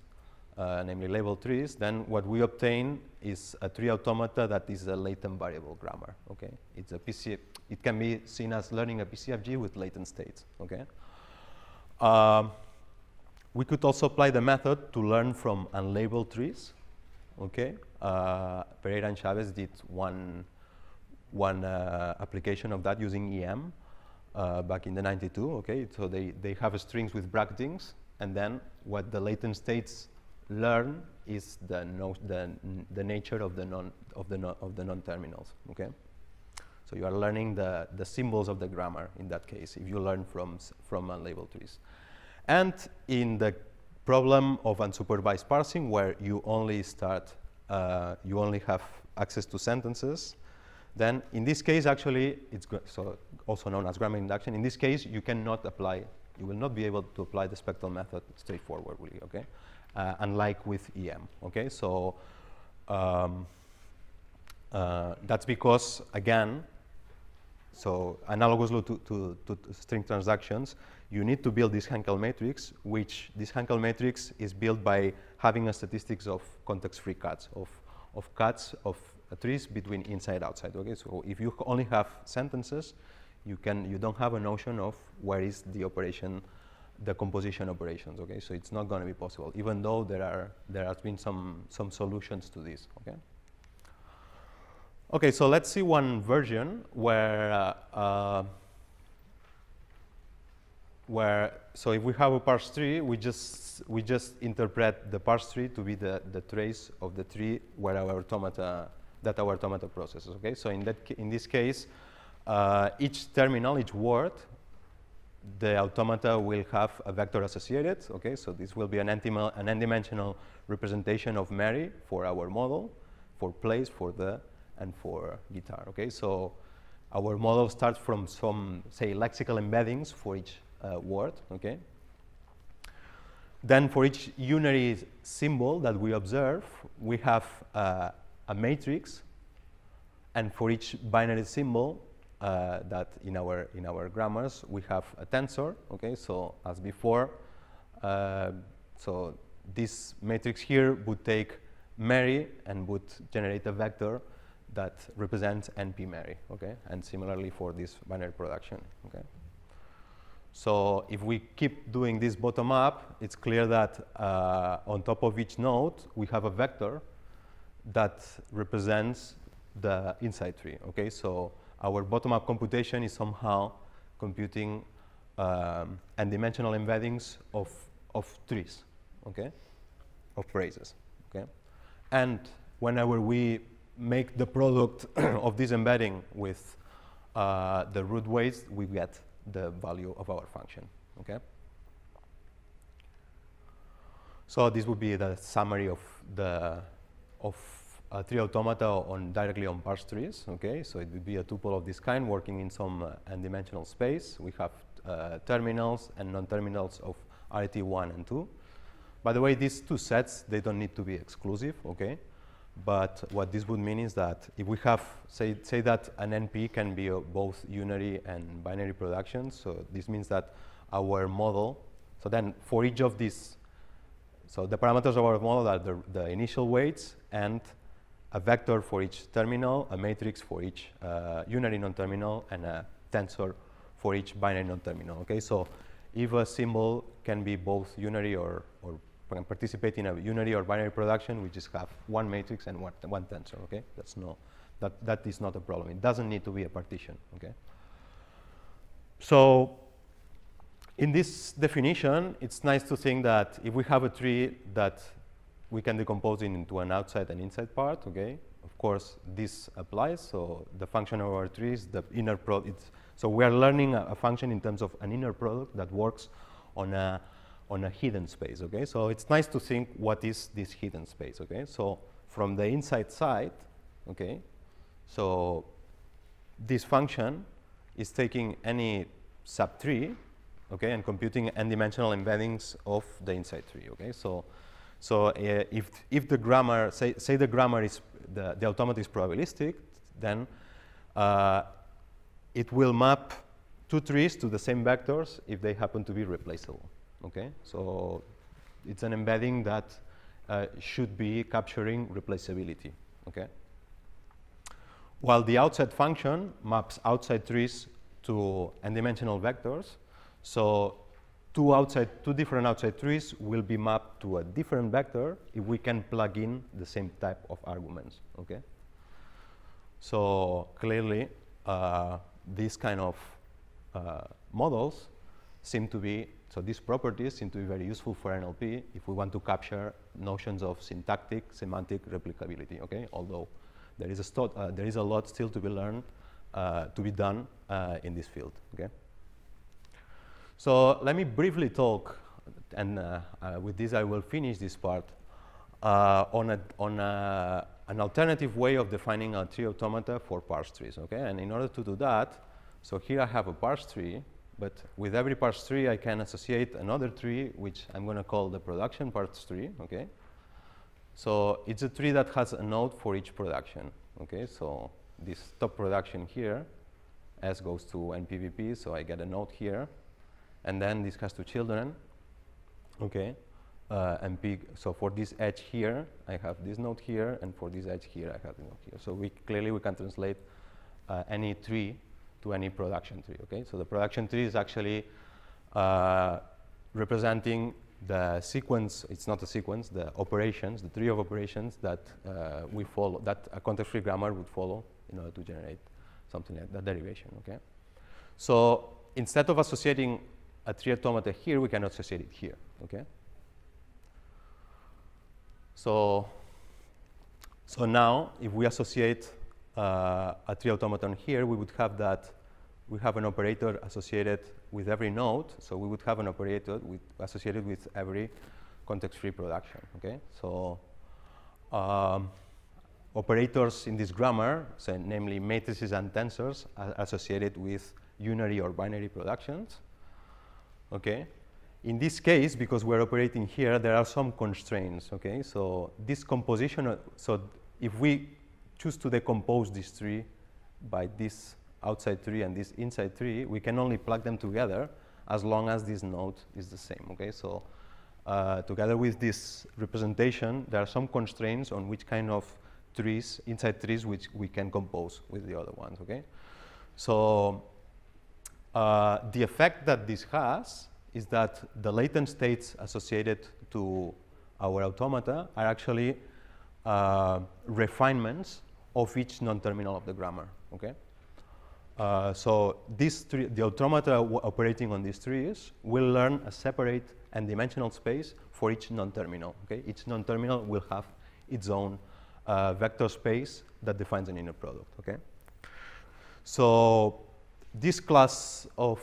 A: uh, namely label trees, then what we obtain is a tree automata that is a latent variable grammar. Okay, it's a PC. It can be seen as learning a PCFG with latent states. Okay. Um, we could also apply the method to learn from unlabeled trees. Okay, uh, Pereira and Schabes did one one uh, application of that using EM uh, back in the 92, okay? So they, they have strings with bracketings, and then what the latent states learn is the, no, the, the nature of the, non, of, the no, of the non-terminals, okay? So you are learning the, the symbols of the grammar in that case, if you learn from, from unlabeled trees. And in the problem of unsupervised parsing, where you only start, uh, you only have access to sentences, then in this case, actually, it's so also known as grammar induction. In this case, you cannot apply, you will not be able to apply the spectral method straightforwardly, okay? Uh, unlike with EM, okay? So um, uh, that's because, again, so analogously to, to, to, string transductions, you need to build this Hankel matrix, which this Hankel matrix is built by having a statistics of context-free cuts, of, of cuts of trees between inside outside. Okay, so if you only have sentences, you can you don't have a notion of where is the operation, the composition operations. Okay, so it's not going to be possible, even though there are there has been some some solutions to this. Okay. Okay, so let's see one version where uh, uh, where so if we have a parse tree, we just we just interpret the parse tree to be the the trace of the tree where our automata that our automata processes. Okay, so in that in this case, uh, each terminal, each word, the automata will have a vector associated. Okay, so this will be an n-dimensional representation of Mary for our model, for place, for the, and for guitar. Okay, so our model starts from some, say, lexical embeddings for each uh, word. Okay. Then for each unary symbol that we observe, we have uh, a matrix, and for each binary symbol uh, that in our in our grammars we have a tensor. Okay, so as before, uh, so this matrix here would take Mary and would generate a vector that represents NP Mary. Okay, and similarly for this binary production. Okay. So if we keep doing this bottom up, it's clear that uh, on top of each node we have a vector that represents the inside tree. Okay, so our bottom-up computation is somehow computing um, n-dimensional embeddings of, of trees, okay, of phrases, okay. And whenever we make the product *clears throat* of this embedding with uh, the root weights, we get the value of our function, okay. So this would be the summary of the of a tree automata on directly on parse trees. Okay, so it would be a tuple of this kind working in some uh, n-dimensional space. We have uh, terminals and non-terminals of arity 1 and 2. By the way, these two sets, they don't need to be exclusive, okay? But what this would mean is that if we have, say, say that an NP can be uh, both unary and binary productions, so this means that our model, so then for each of these, so the parameters of our model are the, the initial weights and a vector for each terminal, a matrix for each uh, unary non-terminal, and a tensor for each binary non-terminal. Okay, so if a symbol can be both unary or, or can participate in a unary or binary production, we just have one matrix and one, one tensor, okay? That's no, that, that is not a problem. It doesn't need to be a partition, okay? So in this definition, it's nice to think that if we have a tree that we can decompose it into an outside and inside part, okay? Of course, this applies. So the function of our tree is the inner product. So we are learning a, a, function in terms of an inner product that works on a, on a hidden space, okay? So it's nice to think what is this hidden space, okay? So from the inside side, okay? So this function is taking any subtree, okay, and computing n-dimensional embeddings of the inside tree, okay? So so uh, if, if the grammar, say, say the grammar is, the, the automata is probabilistic, then uh, it will map two trees to the same vectors if they happen to be replaceable, okay? So it's an embedding that uh, should be capturing replaceability, okay? While the outside function maps outside trees to n-dimensional vectors, so two outside, two different outside trees will be mapped to a different vector if we can plug in the same type of arguments, okay? So clearly, uh, these kind of uh, models seem to be, so these properties seem to be very useful for NLP if we want to capture notions of syntactic, semantic replaceability, okay? Although there is a, uh, there is a lot still to be learned, uh, to be done uh, in this field, okay? So let me briefly talk, and uh, uh, with this I will finish this part, uh, on, a, on a, an alternative way of defining a tree automata for parse trees, okay? And in order to do that, so here I have a parse tree, but with every parse tree I can associate another tree, which I'm going to call the production parse tree, okay? So it's a tree that has a node for each production, okay? So this top production here, S goes to NPVP, so I get a node here and then this has two children, okay? Uh, and big, so for this edge here, I have this node here, and for this edge here, I have the node here. So we clearly we can translate uh, any tree to any production tree, okay? So the production tree is actually uh, representing the sequence, it's not a sequence, the operations, the tree of operations that uh, we follow, that a context-free grammar would follow in order to generate something like that derivation, okay? So instead of associating a tree automata here, we can associate it here, okay? So, so now, if we associate uh, a tree automaton here, we would have that, we have an operator associated with every node, so we would have an operator with, associated with every context-free production, okay? So um, operators in this grammar, so namely matrices and tensors, are associated with unary or binary productions. Okay? In this case, because we're operating here, there are some constraints. Okay? So this composition, uh, so if we choose to decompose this tree by this outside tree and this inside tree, we can only plug them together as long as this node is the same. Okay? So uh, together with this representation, there are some constraints on which kind of trees, inside trees, which we can compose with the other ones. Okay? So uh, the effect that this has is that the latent states associated to our automata are actually uh, refinements of each non-terminal of the grammar. Okay. Uh, so the automata operating on these trees will learn a separate and dimensional space for each non-terminal. Okay. Each non-terminal will have its own uh, vector space that defines an inner product. Okay. So this class of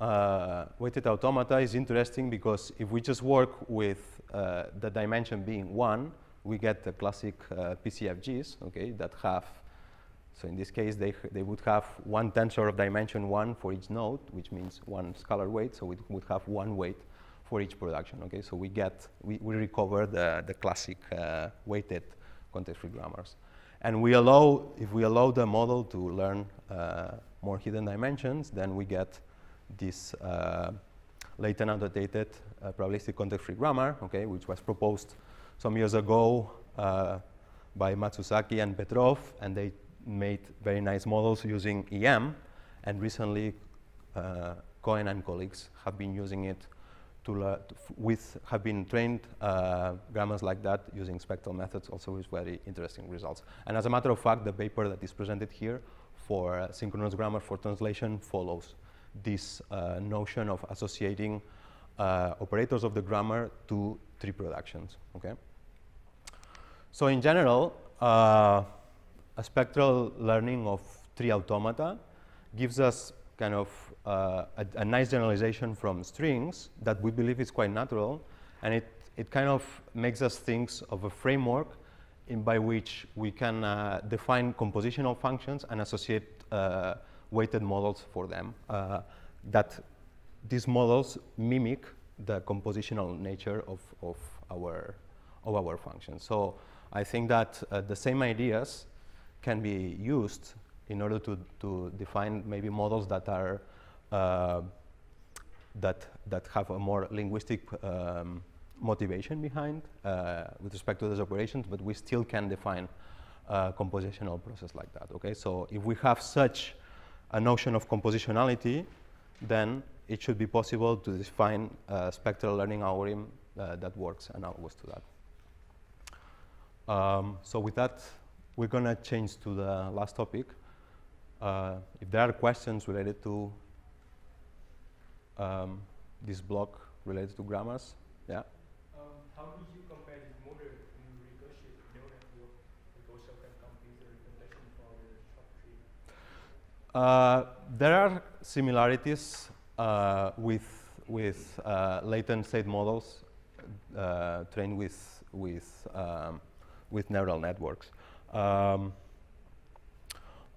A: uh, weighted automata is interesting because if we just work with uh, the dimension being one, we get the classic uh, PCFGs, okay, that have, so in this case, they, they would have one tensor of dimension one for each node, which means one scalar weight, so we would have one weight for each production, okay? So we get, we, we recover the, the classic uh, weighted context-free grammars. And we allow, if we allow the model to learn uh, more hidden dimensions, then we get this uh, latent annotated uh, probabilistic context-free grammar, okay, which was proposed some years ago uh, by Matsuzaki and Petrov, and they made very nice models using EM, and recently uh, Cohen and colleagues have been using it to, with have been trained uh, grammars like that using spectral methods also with very interesting results. And as a matter of fact, the paper that is presented here for uh, synchronous grammar for translation follows this uh, notion of associating uh, operators of the grammar to tree productions. Okay. So in general, a spectral learning of tree automata gives us kind of uh, a, a, nice generalization from strings that we believe is quite natural, and it, it kind of makes us think of a framework by which we can uh, define compositional functions and associate uh, weighted models for them. Uh, that these models mimic the compositional nature of, of, our, of our functions. So I think that uh, the same ideas can be used in order to, to define maybe models that are uh, that that have a more linguistic um, motivation behind uh, with respect to those operations, but we still can define a compositional process like that. Okay, so if we have such a notion of compositionality, then it should be possible to define a spectral learning algorithm uh, that works analogous to that. Um, so with that, we're going to change to the last topic. Uh, if there are questions related to um, this block related to grammars,
C: how did you compare this model in recursive neural network and also can complete the representation for the short tree?
A: Uh, there are similarities uh, with with uh, latent state models uh, trained with with um, with neural networks. Um,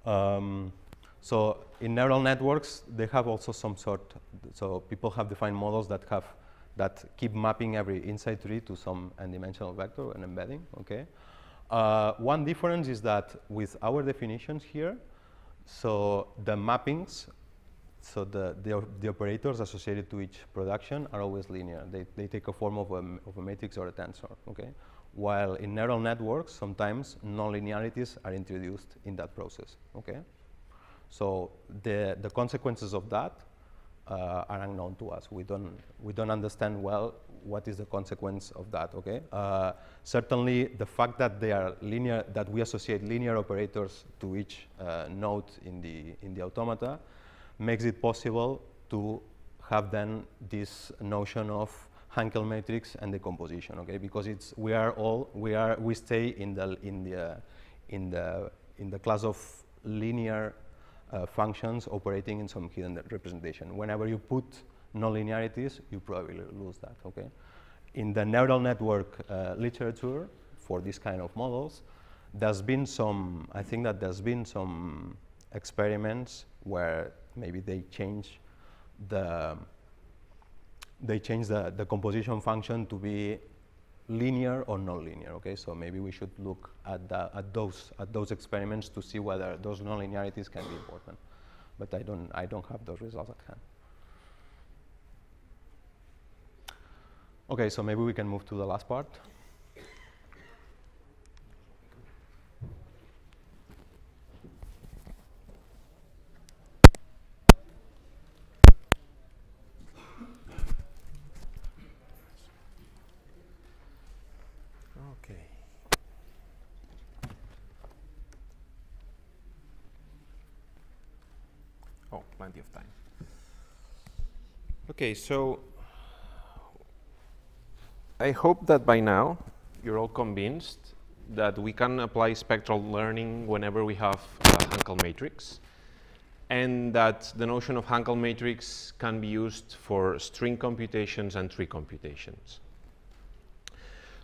A: um, so in neural networks, they have also some sort. So people have defined models that have that keep mapping every inside tree to some n-dimensional vector and embedding. Okay. Uh, one difference is that with our definitions here, so the mappings, so the, the, the, operators associated to each production are always linear. They, they take a form of a, of a matrix or a tensor, okay? While in neural networks, sometimes nonlinearities are introduced in that process, okay? So the, the consequences of that uh, are unknown to us. We don't, we don't understand well what is the consequence of that, okay? Uh, certainly the fact that they are linear, that we associate linear operators to each uh, node in the, in the automata makes it possible to have then this notion of Hankel matrix and decomposition, okay? Because it's, we are all, we are, we stay in the, in the, in the, in the class of linear uh, functions operating in some hidden representation. Whenever you put nonlinearities, you probably lose that, okay? In the neural network uh, literature for this kind of models, there's been some, I think that there's been some experiments where maybe they change the, they change the, the composition function to be linear or nonlinear. Okay, so maybe we should look at, the, at those at those experiments to see whether those nonlinearities can be important. But I don't I don't have those results at hand. Okay, so maybe we can move to the last part.
D: plenty of time. Okay, so I hope that by now you're all convinced that we can apply spectral learning whenever we have a Hankel matrix and that the notion of Hankel matrix can be used for string computations and tree computations.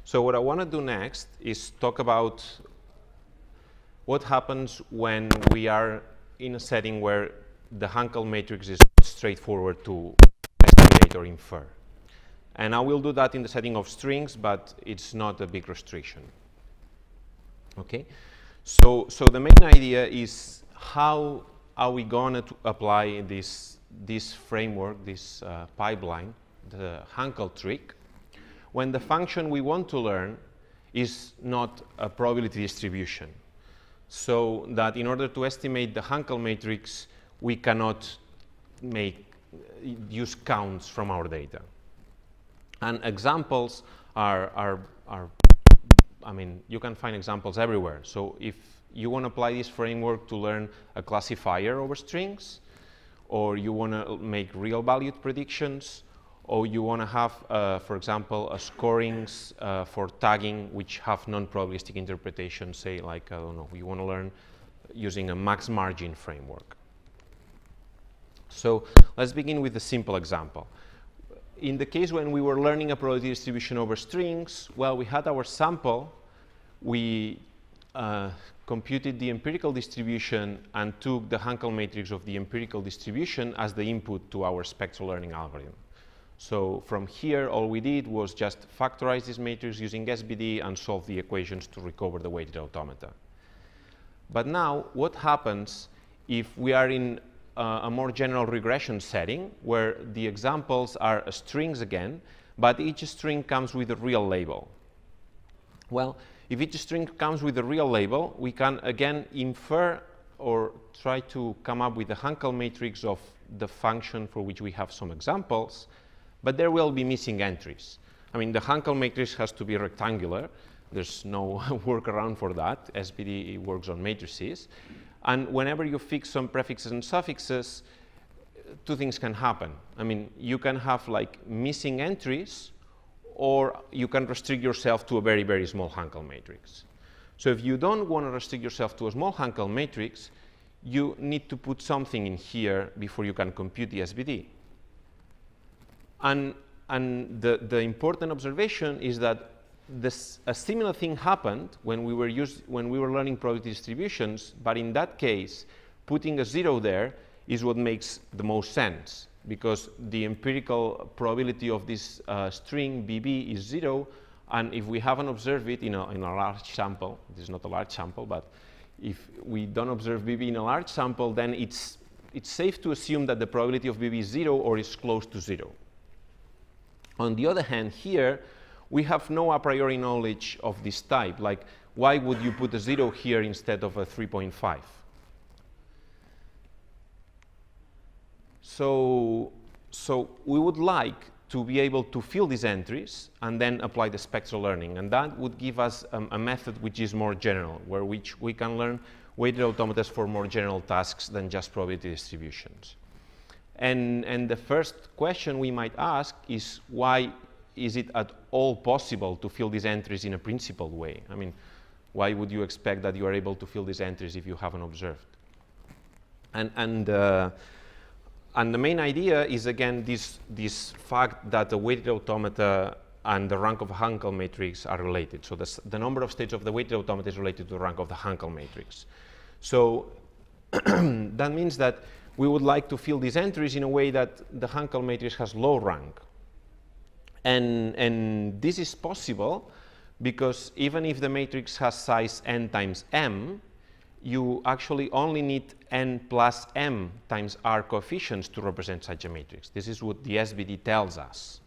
D: So what I want to do next is talk about what happens when we are in a setting where the Hankel matrix is straightforward to or infer. And I will do that in the setting of strings, but it's not a big restriction. Okay? So, so the main idea is how are we going to apply this, this framework, this uh, pipeline, the Hankel trick, when the function we want to learn is not a probability distribution. So that in order to estimate the Hankel matrix, we cannot make use counts from our data. And examples are, are, are, I mean, you can find examples everywhere. So if you want to apply this framework to learn a classifier over strings, or you want to make real valued predictions, or you want to have, uh, for example, a scorings uh, for tagging which have non-probabilistic interpretation, say like, I don't know, you want to learn using a max margin framework. So let's begin with a simple example. In the case when we were learning a probability distribution over strings, well, we had our sample, we uh, computed the empirical distribution and took the Hankel matrix of the empirical distribution as the input to our spectral learning algorithm. So from here, all we did was just factorize this matrix using SVD and solve the equations to recover the weighted automata. But now, what happens if we are in uh, a more general regression setting where the examples are strings again, but each string comes with a real label? Well, if each string comes with a real label, we can again infer or try to come up with the Hankel matrix of the function for which we have some examples, but there will be missing entries. I mean, the Hankel matrix has to be rectangular. There's no *laughs* workaround for that. SVD works on matrices. And whenever you fix some prefixes and suffixes, two things can happen. I mean, you can have like missing entries, or you can restrict yourself to a very, very small Hankel matrix. So if you don't want to restrict yourself to a small Hankel matrix, you need to put something in here before you can compute the SVD. And, and the, the important observation is that this, a similar thing happened when we, were when we were learning probability distributions, but in that case, putting a zero there is what makes the most sense because the empirical probability of this uh, string BB is zero, and if we haven't observed it in a, in a large sample, this is not a large sample, but if we don't observe BB in a large sample, then it's, it's safe to assume that the probability of BB is zero or is close to zero. On the other hand, here, we have no a priori knowledge of this type. Like, why would you put a zero here instead of a 3.5? So, so we would like to be able to fill these entries and then apply the spectral learning. And that would give us um, a method which is more general, where which we can learn weighted automatas for more general tasks than just probability distributions. And, and the first question we might ask is why is it at all possible to fill these entries in a principled way? I mean, why would you expect that you are able to fill these entries if you haven't observed? And, and, uh, and the main idea is, again, this, this fact that the weighted automata and the rank of Hankel matrix are related. So the, the number of states of the weighted automata is related to the rank of the Hankel matrix. So *clears throat* that means that we would like to fill these entries in a way that the Hankel matrix has low rank. And, and this is possible because even if the matrix has size n times m, you actually only need n plus m times r coefficients to represent such a matrix. This is what the SVD tells us.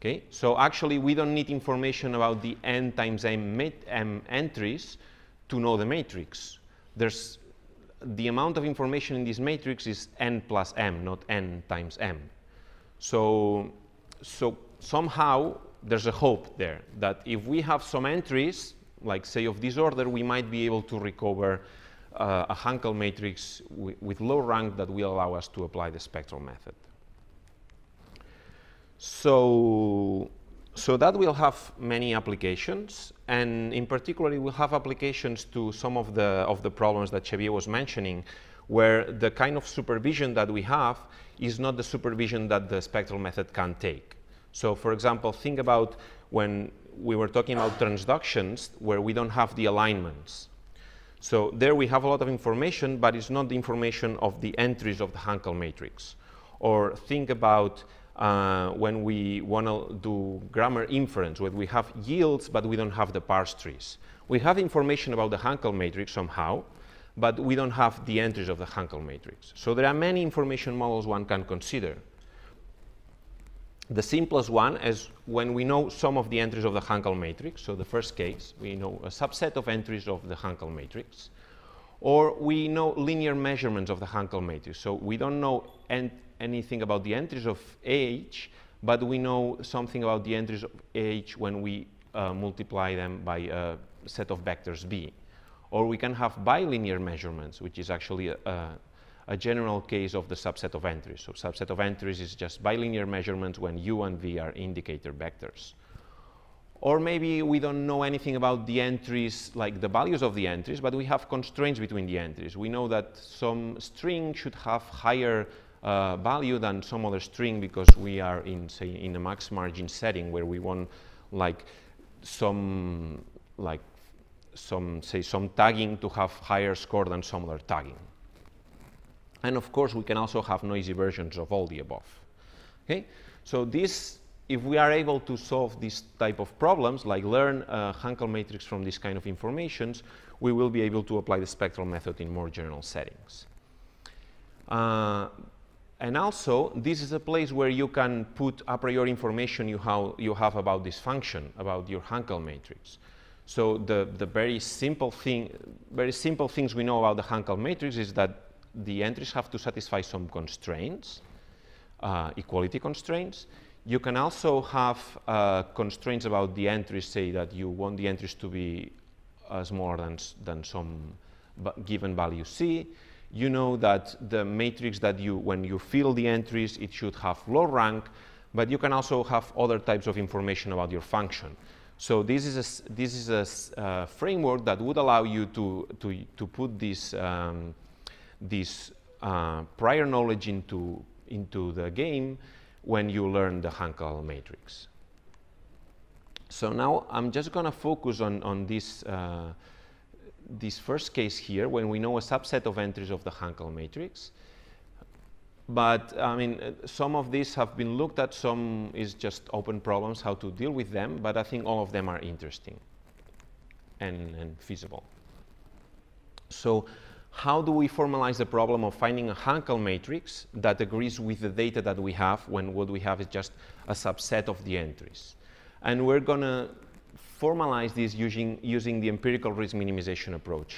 D: Okay, so actually we don't need information about the n times m, m entries to know the matrix. There's the amount of information in this matrix is n plus m, not n times m. So, so somehow there's a hope there that if we have some entries, like say of this order, we might be able to recover uh, a Hankel matrix with low rank that will allow us to apply the spectral method. So, so that will have many applications, and in particular, it will have applications to some of the, of the problems that Xavier was mentioning, where the kind of supervision that we have is not the supervision that the spectral method can take. So for example, think about when we were talking about transductions where we don't have the alignments. So there we have a lot of information, but it's not the information of the entries of the Hankel matrix. Or think about uh, when we want to do grammar inference, where we have yields, but we don't have the parse trees. We have information about the Hankel matrix somehow, but we don't have the entries of the Hankel matrix. So there are many information models one can consider. The simplest one is when we know some of the entries of the Hankel matrix. So the first case, we know a subset of entries of the Hankel matrix. Or we know linear measurements of the Hankel matrix. So we don't know anything about the entries of age, but we know something about the entries of H when we uh, multiply them by a set of vectors B. Or we can have bilinear measurements, which is actually a, a, a general case of the subset of entries. So subset of entries is just bilinear measurements when U and V are indicator vectors. Or maybe we don't know anything about the entries, like the values of the entries, but we have constraints between the entries. We know that some string should have higher uh, value than some other string because we are in, say, in a max margin setting where we want like some, like some, say, some tagging to have higher score than some other tagging. And of course, we can also have noisy versions of all the above. Okay, so this if we are able to solve this type of problems, like learn a Hankel matrix from this kind of informations, we will be able to apply the spectral method in more general settings. Uh, and also, this is a place where you can put a priori information you, how, you have about this function, about your Hankel matrix. So the, the very simple thing, very simple things we know about the Hankel matrix is that the entries have to satisfy some constraints, uh, equality constraints, you can also have uh, constraints about the entries, say that you want the entries to be smaller than, than some given value C. You know that the matrix that you, when you fill the entries, it should have low rank, but you can also have other types of information about your function. So this is a, this is a uh, framework that would allow you to, to, to put this, um, this uh, prior knowledge into, into the game when you learn the Hankel matrix. So now I'm just going to focus on, on this, uh, this first case here when we know a subset of entries of the Hankel matrix. But I mean, uh, some of these have been looked at, some is just open problems, how to deal with them, but I think all of them are interesting and, and feasible. So how do we formalize the problem of finding a Hankel matrix that agrees with the data that we have when what we have is just a subset of the entries? And we're going to formalize this using, using the empirical risk minimization approach,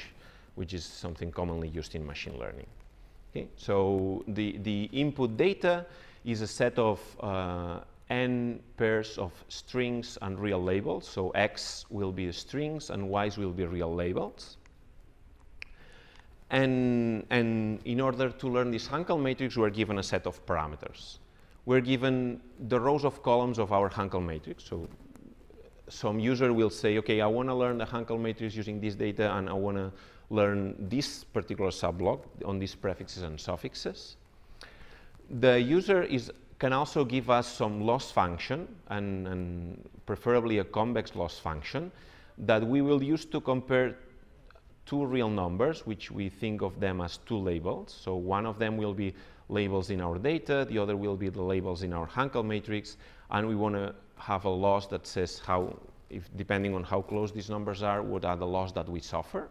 D: which is something commonly used in machine learning. Okay? So the, the input data is a set of uh, n pairs of strings and real labels. So x will be strings and y's will be real labels. And, and in order to learn this Hankel matrix, we're given a set of parameters. We're given the rows of columns of our Hankel matrix. So some user will say, okay, I want to learn the Hankel matrix using this data, and I want to learn this particular subblock on these prefixes and suffixes. The user is, can also give us some loss function, and, and preferably a convex loss function, that we will use to compare two real numbers, which we think of them as two labels. So one of them will be labels in our data, the other will be the labels in our Hankel matrix, and we want to have a loss that says how, if depending on how close these numbers are, what are the loss that we suffer.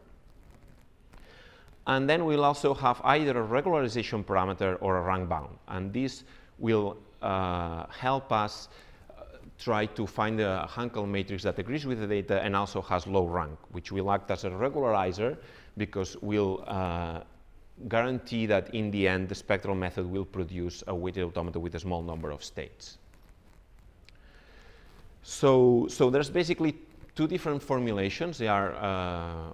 D: And then we'll also have either a regularization parameter or a rank bound, and this will uh, help us try to find a Hankel matrix that agrees with the data and also has low rank, which will act as a regularizer because we'll uh, guarantee that in the end the spectral method will produce a weighted automata with a small number of states. So, so there's basically two different formulations. They are uh,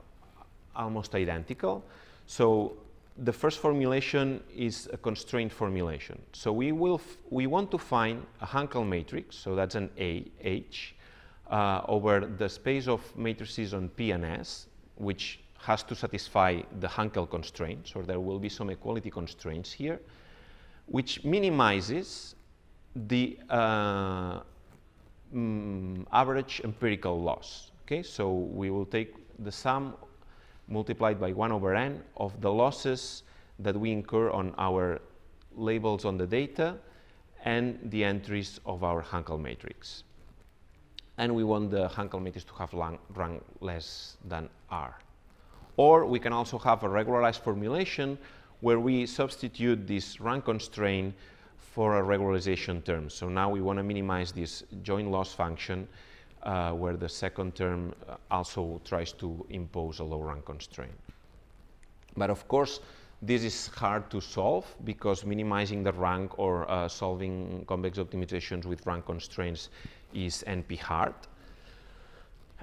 D: almost identical. So the first formulation is a constraint formulation. So we, will we want to find a Hankel matrix, so that's an A, H, uh, over the space of matrices on P and S, which has to satisfy the Hankel constraints, or there will be some equality constraints here, which minimizes the uh, mm, average empirical loss. Okay, so we will take the sum multiplied by 1 over n of the losses that we incur on our labels on the data and the entries of our Hankel matrix. And we want the Hankel matrix to have rank less than R. Or we can also have a regularized formulation where we substitute this rank constraint for a regularization term. So now we want to minimize this joint loss function uh, where the second term uh, also tries to impose a low rank constraint. But of course, This is hard to solve because minimizing the rank or uh, solving convex optimizations with rank constraints is NP hard.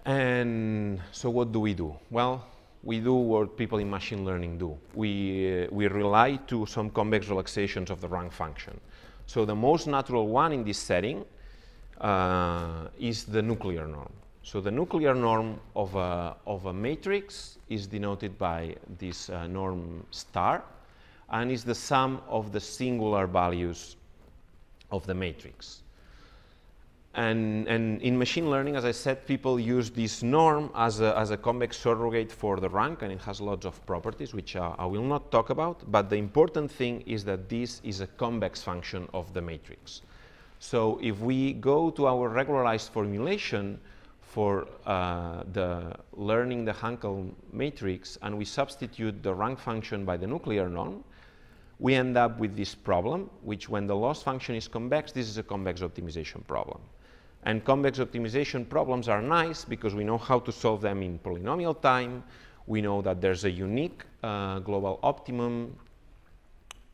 D: And so what do we do? Well, we do what people in machine learning do. We, uh, we rely to some convex relaxations of the rank function. So the most natural one in this setting is the nuclear norm. So the nuclear norm of a, of a matrix is denoted by this uh, norm star and is the sum of the singular values of the matrix. And, and, in machine learning, as I said, people use this norm as a, as a convex surrogate for the rank, and it has lots of properties, which uh, I will not talk about. But the important thing is that this is a convex function of the matrix. So if we go to our regularized formulation for uh, the learning the Hankel matrix, and we substitute the rank function by the nuclear norm, we end up with this problem, which when the loss function is convex, this is a convex optimization problem. And convex optimization problems are nice because we know how to solve them in polynomial time. We know that there's a unique uh, global optimum,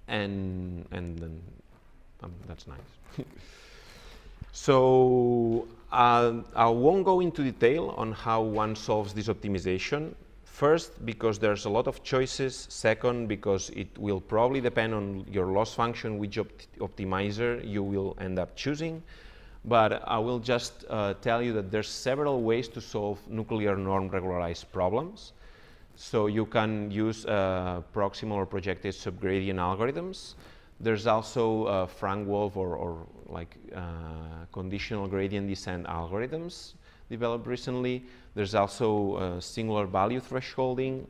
D: and, and um, that's nice. *laughs* so uh, I won't go into detail on how one solves this optimization. First, because there's a lot of choices. Second, because it will probably depend on your loss function, which opt optimizer you will end up choosing. But I will just uh, tell you that there's several ways to solve nuclear norm regularized problems. So you can use uh, proximal or projected subgradient algorithms. There's also uh, Frank-Wolfe or, or, like uh, conditional gradient descent algorithms developed recently. There's also uh, singular value thresholding.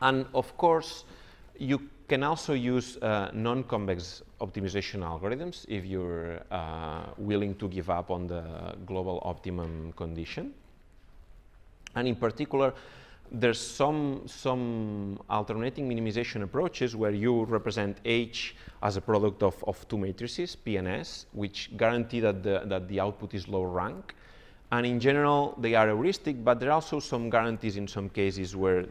D: And of course, you can also use uh, non-convex optimization algorithms if you're uh, willing to give up on the global optimum condition. And in particular, there's some, some alternating minimization approaches where you represent H as a product of, of two matrices, P and S, which guarantee that the, that the output is low rank. And in general, they are heuristic, but there are also some guarantees in some cases where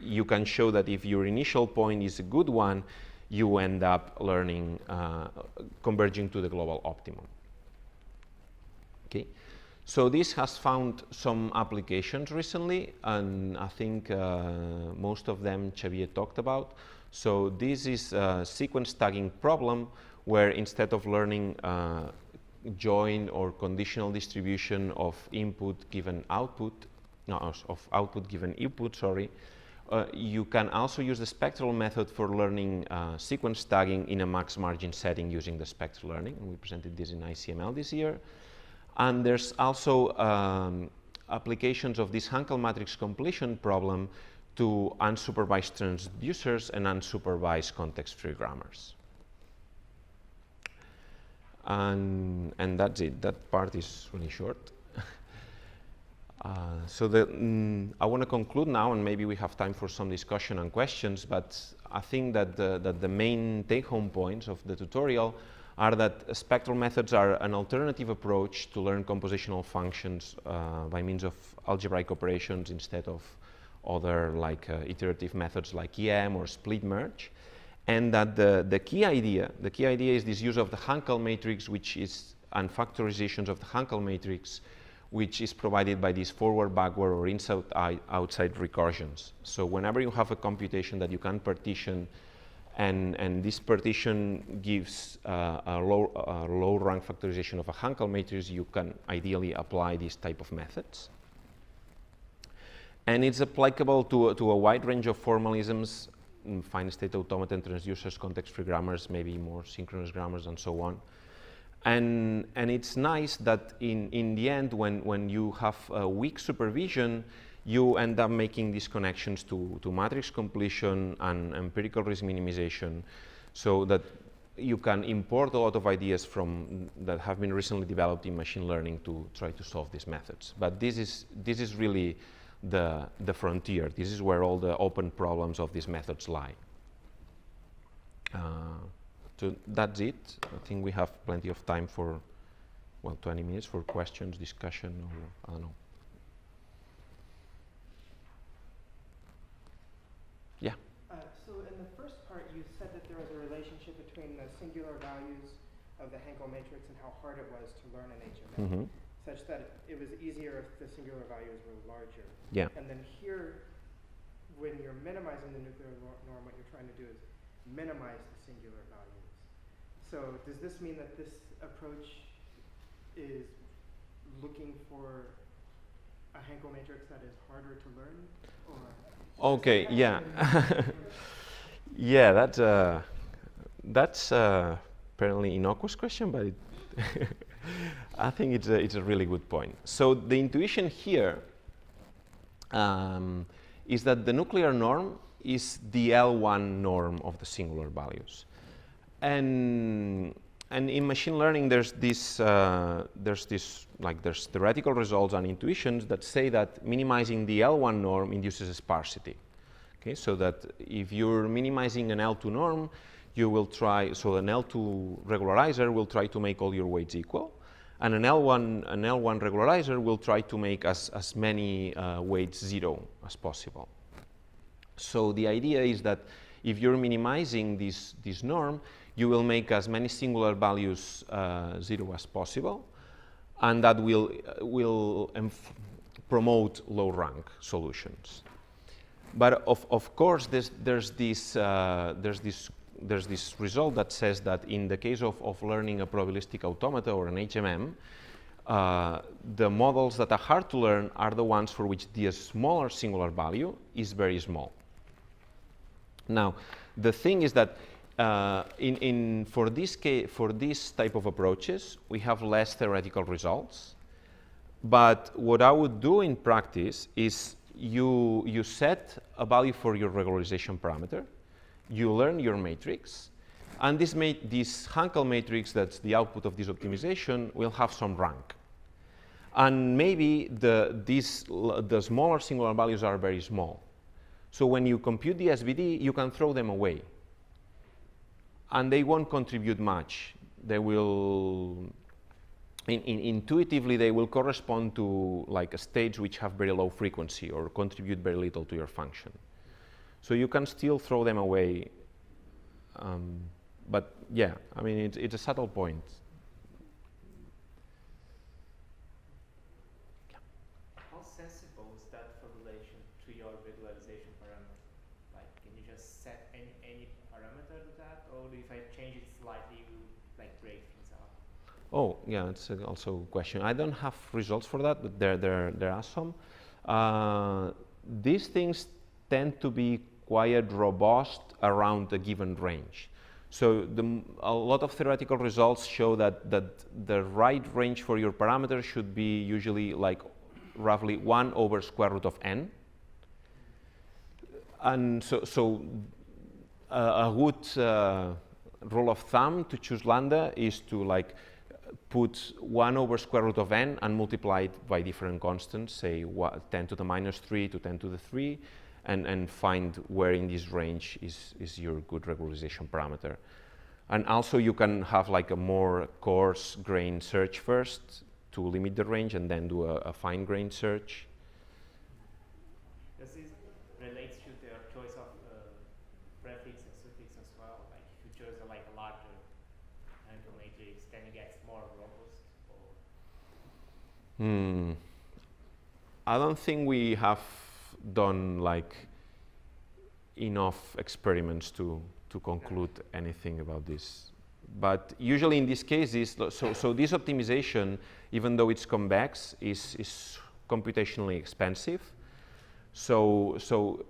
D: you can show that if your initial point is a good one, you end up learning, uh, converging to the global optimum. So this has found some applications recently, and I think uh, most of them Xavier talked about. So this is a sequence tagging problem where instead of learning uh, joint or conditional distribution of input given output, no, of output given input, sorry, uh, you can also use the spectral method for learning uh, sequence tagging in a max margin setting using the spectral learning. And we presented this in ICML this year. And there's also um, applications of this Hankel matrix completion problem to unsupervised transducers and unsupervised context-free grammars. And, and that's it. That part is really short. *laughs* Uh, so the, mm, I want to conclude now, and maybe we have time for some discussion and questions, but I think that the, that the main take-home points of the tutorial are that spectral methods are an alternative approach to learn compositional functions uh, by means of algebraic operations instead of other like uh, iterative methods like EM or split merge. And that the, the key idea, the key idea is this use of the Hankel matrix, which is, and factorizations of the Hankel matrix, which is provided by these forward, backward, or inside, outside recursions. So whenever you have a computation that you can partition, and, and this partition gives uh, a, low, a low rank factorization of a Hankel matrix, you can ideally apply these type of methods. And it's applicable to, to a wide range of formalisms, mm, finite state automaton transducers, context-free grammars, maybe more synchronous grammars, and so on. And, and it's nice that in, in the end, when, when you have weak supervision, you end up making these connections to, to matrix completion and empirical risk minimization so that you can import a lot of ideas from that have been recently developed in machine learning to try to solve these methods. But this is, this is really the, the frontier. This is where all the open problems of these methods lie. Uh, so that's it. I think we have plenty of time for, well, 20 minutes for questions, discussion, or I don't know.
E: Yeah. Uh, so of the Hankel matrix and how hard it was to hmm such that it was easier if the singular values were larger.
D: Yeah.
E: And then here, when you're minimizing the nuclear nor- norm, what you're trying to do is minimize the singular values. So does this mean that this approach is looking for a Hankel matrix that is harder to learn, or?
D: Okay, yeah. *laughs* yeah, that's, uh, that's uh, apparently innocuous question, but it *laughs* I think it's a, it's a really good point. So the intuition here um, is that the nuclear norm is the L1 norm of the singular values. And, and in machine learning, there's this, uh, there's this, like there's theoretical results and intuitions that say that minimizing the L1 norm induces sparsity. Okay, so that if you're minimizing an L2 norm, you will try, so an L2 regularizer will try to make all your weights equal, and an L1, an L1 regularizer will try to make as, as many uh, weights zero as possible. So the idea is that if you're minimizing this, this norm, you will make as many singular values uh, zero as possible, and that will, uh, will promote low rank solutions. But of, of course, there's, there's, this, uh, there's, this, there's this result that says that in the case of, of learning a probabilistic automata or an HMM, uh, the models that are hard to learn are the ones for which the smaller singular value is very small. Now, the thing is that uh, in, in, for, this case, for this type of approaches, we have less theoretical results. But what I would do in practice is you, you set a value for your regularization parameter, you learn your matrix, and this, ma this Hankel matrix that's the output of this optimization will have some rank. And maybe the, the smaller singular values are very small. So when you compute the SVD, you can throw them away. And they won't contribute much. They will in, in, intuitively they will correspond to like a stage which have very low frequency or contribute very little to your function. So you can still throw them away. Um, but yeah, I mean, it's, it's a subtle point.
F: How sensible is that for relation to your regularization parameter? Like, can you just set any, any parameter to that? Or if I change it slightly, you like break things up?
D: Oh, yeah, it's also a question. I don't have results for that, but there, there, there are some. Uh, these things tend to be quite robust around a given range. So the, a lot of theoretical results show that, that the right range for your parameter should be usually like roughly 1 over square root of n. And so, so uh, a good uh, rule of thumb to choose lambda is to like put 1 over square root of n and multiply it by different constants, say what, 10 to the minus 3 to 10 to the 3, and, and find where in this range is, is your good regularization parameter. And also you can have like a more coarse grain search first to limit the range and then do a, a fine grain search.
F: Does this relates to the choice of uh, prefix and suffix as well? Like if you choose a, like a larger Hankel matrix, then it gets more robust? Or?
D: Hmm. I don't think we have done like enough experiments to, to conclude anything about this. But usually in these cases, so, so this optimization, even though it's convex, is, is computationally expensive. So, so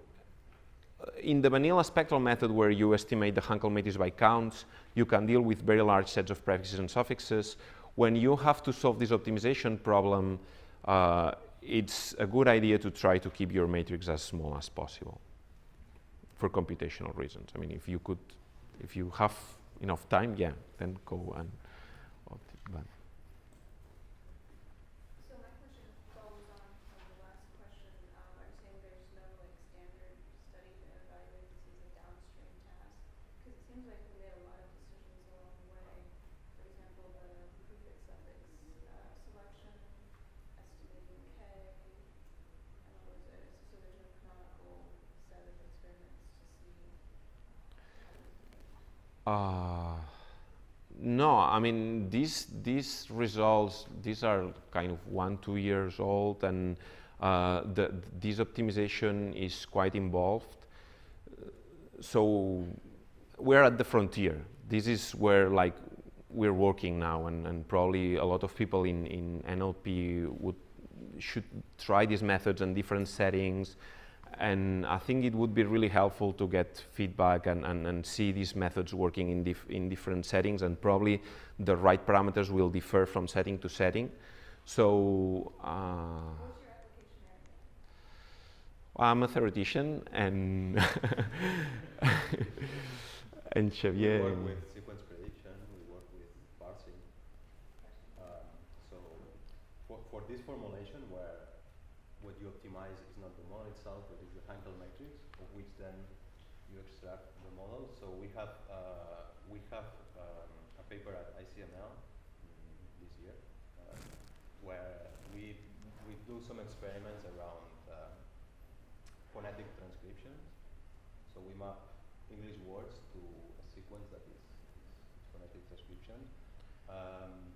D: uh, in the vanilla spectral method where you estimate the Hankel matrix by counts, you can deal with very large sets of prefixes and suffixes. When you have to solve this optimization problem, uh, it's a good idea to try to keep your matrix as small as possible for computational reasons. I mean, if you could, if you have enough time, yeah, then go and optimize.
B: So my question follows on from the last question. Um, are you saying there's no like standard study to evaluate this as a downstream task? Because it seems like we made a lot of decisions along the way. For example, the prefix suffix uh, selection, estimating k, and all those areas. So there's no canonical set of experiments to see. how these behave.
D: Uh, no, I mean, these, these results, these are kind of one, two years old, and uh, the, this optimization is quite involved. So we're at the frontier. This is where like we're working now, and, and probably a lot of people in, in NLP would should try these methods in different settings. And I think it would be really helpful to get feedback and, and, and see these methods working in, dif in different settings, and probably the right parameters will differ from setting to setting. So, uh? I'm a theoretician, and *laughs* and Xavier.
A: work with sequence prediction, we work with parsing. Um, so for, for this formulation where what you optimize is not the model itself, but is the Hankel matrix, of which then you extract the model. So we have, uh, we have um, a paper at ICML mm, this year uh, where we, we do some experiments around uh, phonetic transcriptions. So we map English words to a sequence that is, is phonetic transcription. Um,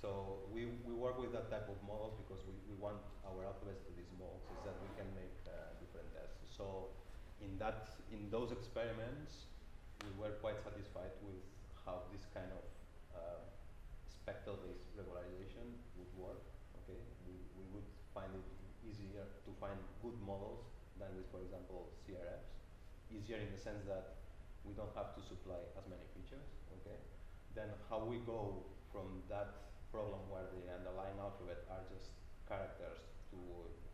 A: so we, we work with that type of models because we, we want our alphabets to be small so that we can make uh, different tests. So in that in those experiments, we were quite satisfied with how this kind of uh, spectral-based regularization would work. Okay, we, we would find it easier to find good models than with, for example, CRFs. Easier in the sense that we don't have to supply as many features. Okay, then how we go from that problem where the underlying alphabet are just characters to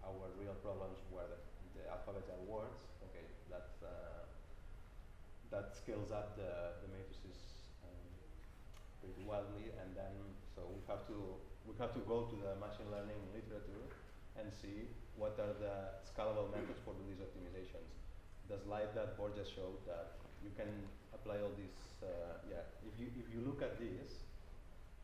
A: our real problems where the, the alphabets are words. Okay, that uh, that scales up the, the matrices um, pretty wildly, and then so we have to we have to go to the machine learning literature and see what are the scalable methods for these optimizations. The slide that Borja showed that you can apply all these. Uh, yeah, if you if you look at this,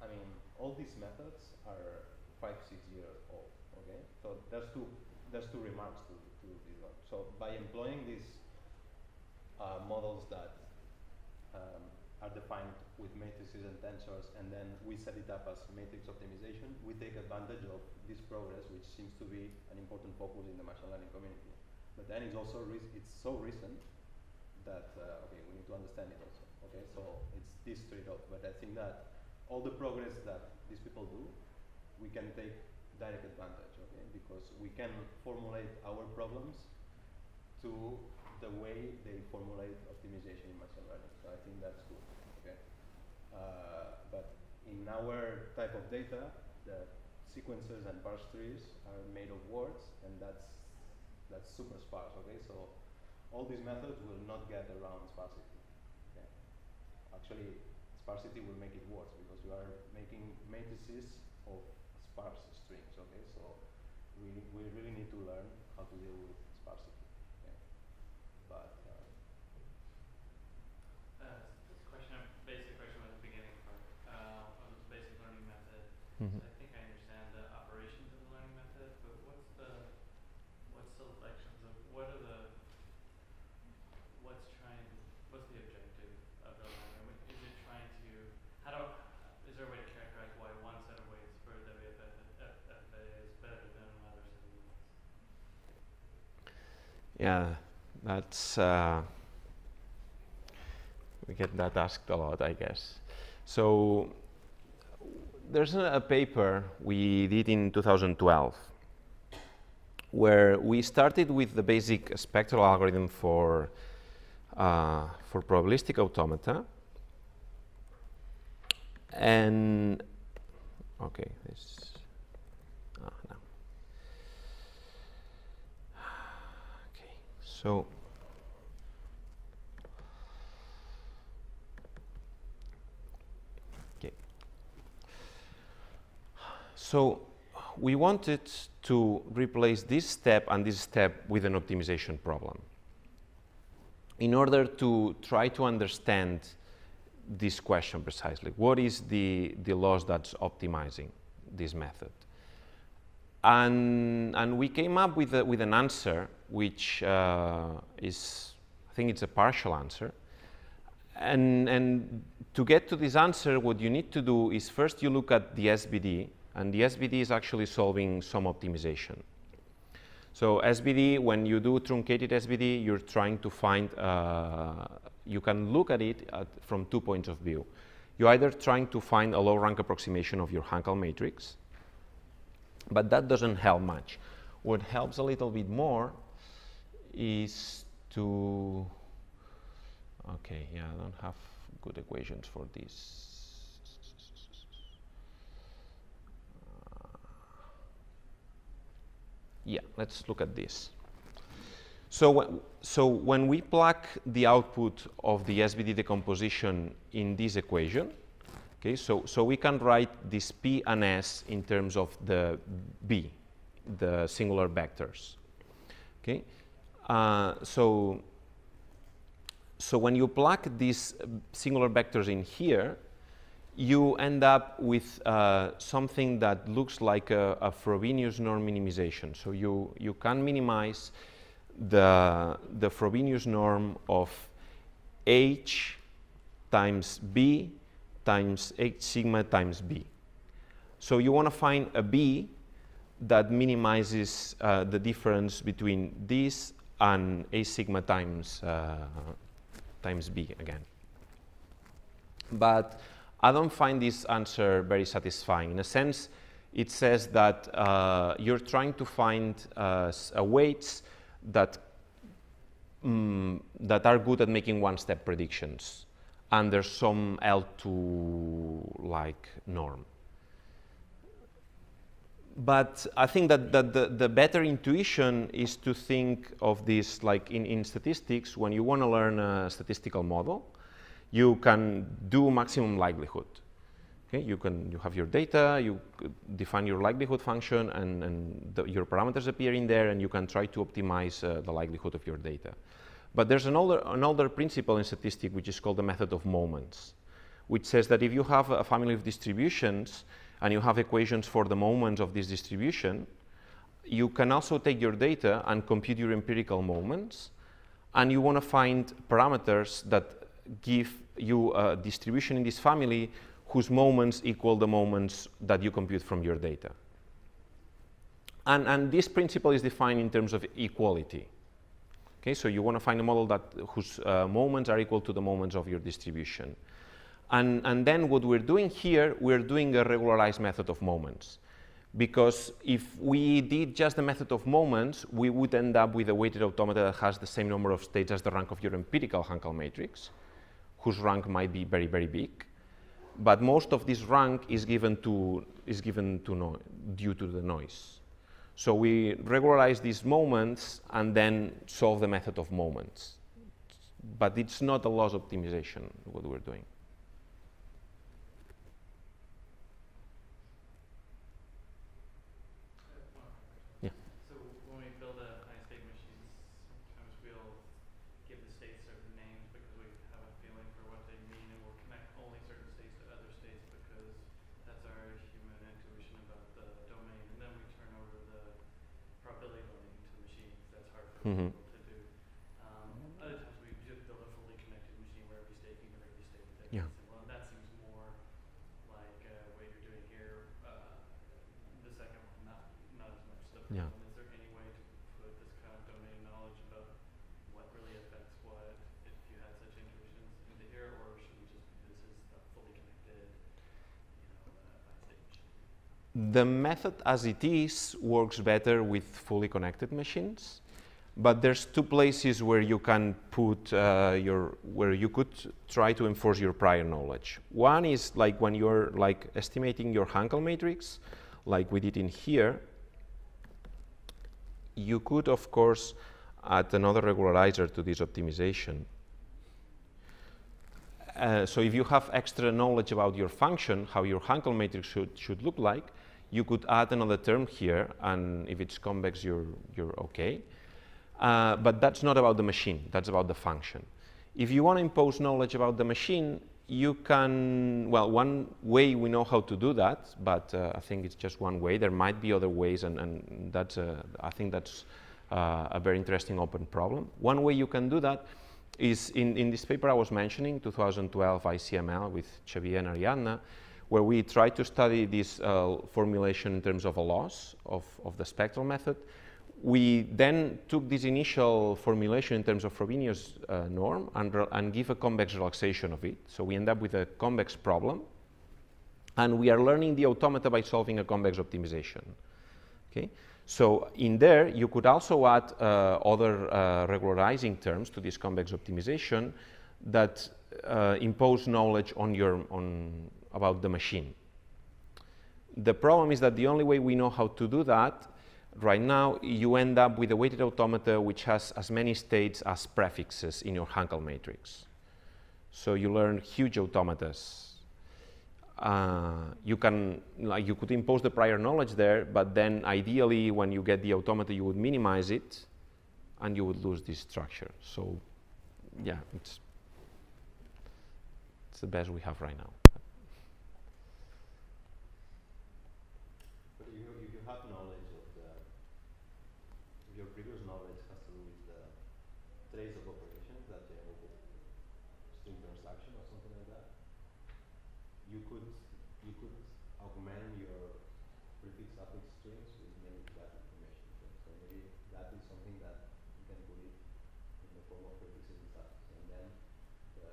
A: I mean, all these methods are five six years old. Okay, so there's two there's two remarks to to this one. So by employing these uh, models that um, are defined with matrices and tensors, and then we set it up as matrix optimization. We take advantage of this progress, which seems to be an important focus in the machine learning community. But then it's also it's so recent that uh, okay, we need to understand it also. Okay, so it's this trade-off. But I think that all the progress that these people do, we can take direct advantage. Okay, because we can formulate our problems to the way they formulate optimization in machine learning. So I think that's good. Okay. Uh, but in our type of data, the sequences and parse trees are made of words, and that's that's super sparse. Okay, so all these methods will not get around sparsity. Okay. Actually, sparsity will make it worse because you are making matrices of sparse strings. Okay, so we we really need to learn how to deal with sparsity. Okay. But uh,
G: Uh, this question, basic question at the beginning part, uh, of the basic learning method.
D: Mhm.
G: I think I understand the operations of the learning method, but what's the, what's the lections of, what are the, what's trying, what's the objective of the learning? I mean, Is it trying to, how do, is there a way to characterize why one set of weights for WFFA is better than another set of weights?
D: Yeah, that's uh, we get that asked a lot, I guess. So there's a, paper we did in 2012 where we started with the basic spectral algorithm for uh, for probabilistic automata, and okay, this. Ah, no. Okay, so okay. So we wanted to replace this step and this step with an optimization problem in order to try to understand this question precisely. What is the, the loss that's optimizing this method? And, and we came up with, a, with an answer which uh, is, I think it's a partial answer. and, and to get to this answer, what you need to do is first you look at the SVD, and the SVD is actually solving some optimization. So SVD, when you do truncated SVD, you're trying to find, uh, you can look at it at, from two points of view. You're either trying to find a low rank approximation of your Hankel matrix, but that doesn't help much. What helps a little bit more is to, okay, yeah, I don't have good equations for this. Uh, yeah, let's look at this. So, so when we plug the output of the SVD decomposition in this equation, okay, so, so we can write this P and S in terms of the B, the singular vectors. Okay, uh, so so when you plug these singular vectors in here, you end up with uh, something that looks like a, a Frobenius norm minimization. So you, you can minimize the, the Frobenius norm of h times b times h sigma times b. So you want to find a b that minimizes uh, the difference between this and a sigma times, uh, times b again. But I don't find this answer very satisfying. In a sense, it says that uh, you're trying to find uh, weights that, mm, that are good at making one-step predictions under some L2-like norm. But I think that, that the, the better intuition is to think of this like in, in statistics, when you want to learn a statistical model, you can do maximum likelihood. Okay, you can you have your data, you define your likelihood function, and, and the, your parameters appear in there, and you can try to optimize uh, the likelihood of your data. But there's an older, an older principle in statistics which is called the method of moments, which says that if you have a family of distributions and you have equations for the moments of this distribution, you can also take your data and compute your empirical moments, and you want to find parameters that give you a distribution in this family whose moments equal the moments that you compute from your data. And, and this principle is defined in terms of equality. Okay, so you want to find a model that whose uh, moments are equal to the moments of your distribution. And, and then what we're doing here, we're doing a regularized method of moments. Because if we did just the method of moments, we would end up with a weighted automata that has the same number of states as the rank of your empirical Hankel matrix, whose rank might be very, very big. But most of this rank is given to, is given to no, due to the noise. So we regularize these moments and then solve the method of moments. But it's not a loss optimization, what we're doing. Yeah.
G: So when we build a high state machine, sometimes we'll give the states certain names because we have a feeling for what they mean and we'll connect only certain states to other states because that's our human intuition about the domain. And then we turn over the probability learning to machines. That's hard for
D: Mhm.
G: to do. Um, other times we just build a fully connected machine where every state can give every state the
D: Yeah.
G: Well, that seems more like uh, what you're doing here. Uh, the second one, not not as much the first
D: Yeah.
G: Is there any way to put this kind of domain knowledge about what really affects what if you had such intuitions into here, or should we just this is the fully connected, you know, uh, high?
D: The method as it is works better with fully connected machines, but there's two places where you can put uh, your, where you could try to enforce your prior knowledge. One is like when you're like estimating your Hankel matrix, like we did in here, you could of course add another regularizer to this optimization. Uh, so if you have extra knowledge about your function, how your Hankel matrix should, should look like, you could add another term here, and if it's convex, you're, you're okay. Uh, but that's not about the machine, that's about the function. If you want to impose knowledge about the machine, you can, well, one way we know how to do that, but uh, I think it's just one way. There might be other ways, and, and that's, uh, I think that's uh, a very interesting open problem. One way you can do that is in, in this paper I was mentioning, 2012 ICML with Xavier and Ariadna, where we tried to study this uh, formulation in terms of a loss of, of the spectral method. We then took this initial formulation in terms of Frobenius uh, norm and, and give a convex relaxation of it. So we end up with a convex problem. And we are learning the automata by solving a convex optimization. Okay? So in there, you could also add uh, other uh, regularizing terms to this convex optimization that uh, impose knowledge on your, on, about the machine. The problem is that the only way we know how to do that, right now, you end up with a weighted automata which has as many states as prefixes in your Hankel matrix. So you learn huge automatas uh, you can like you could impose the prior knowledge there, but then ideally when you get the automata you would minimize it and you would lose this structure. So yeah, it's it's the best we have right now.
A: But you, you have knowledge of the your previous knowledge has to do with the trace of operations that generate the string transduction or something like that. You could you could augment your prefix suffix strings with many that information. Okay? So maybe that is something that you can put it in the form of prefixes and suffixes, and then the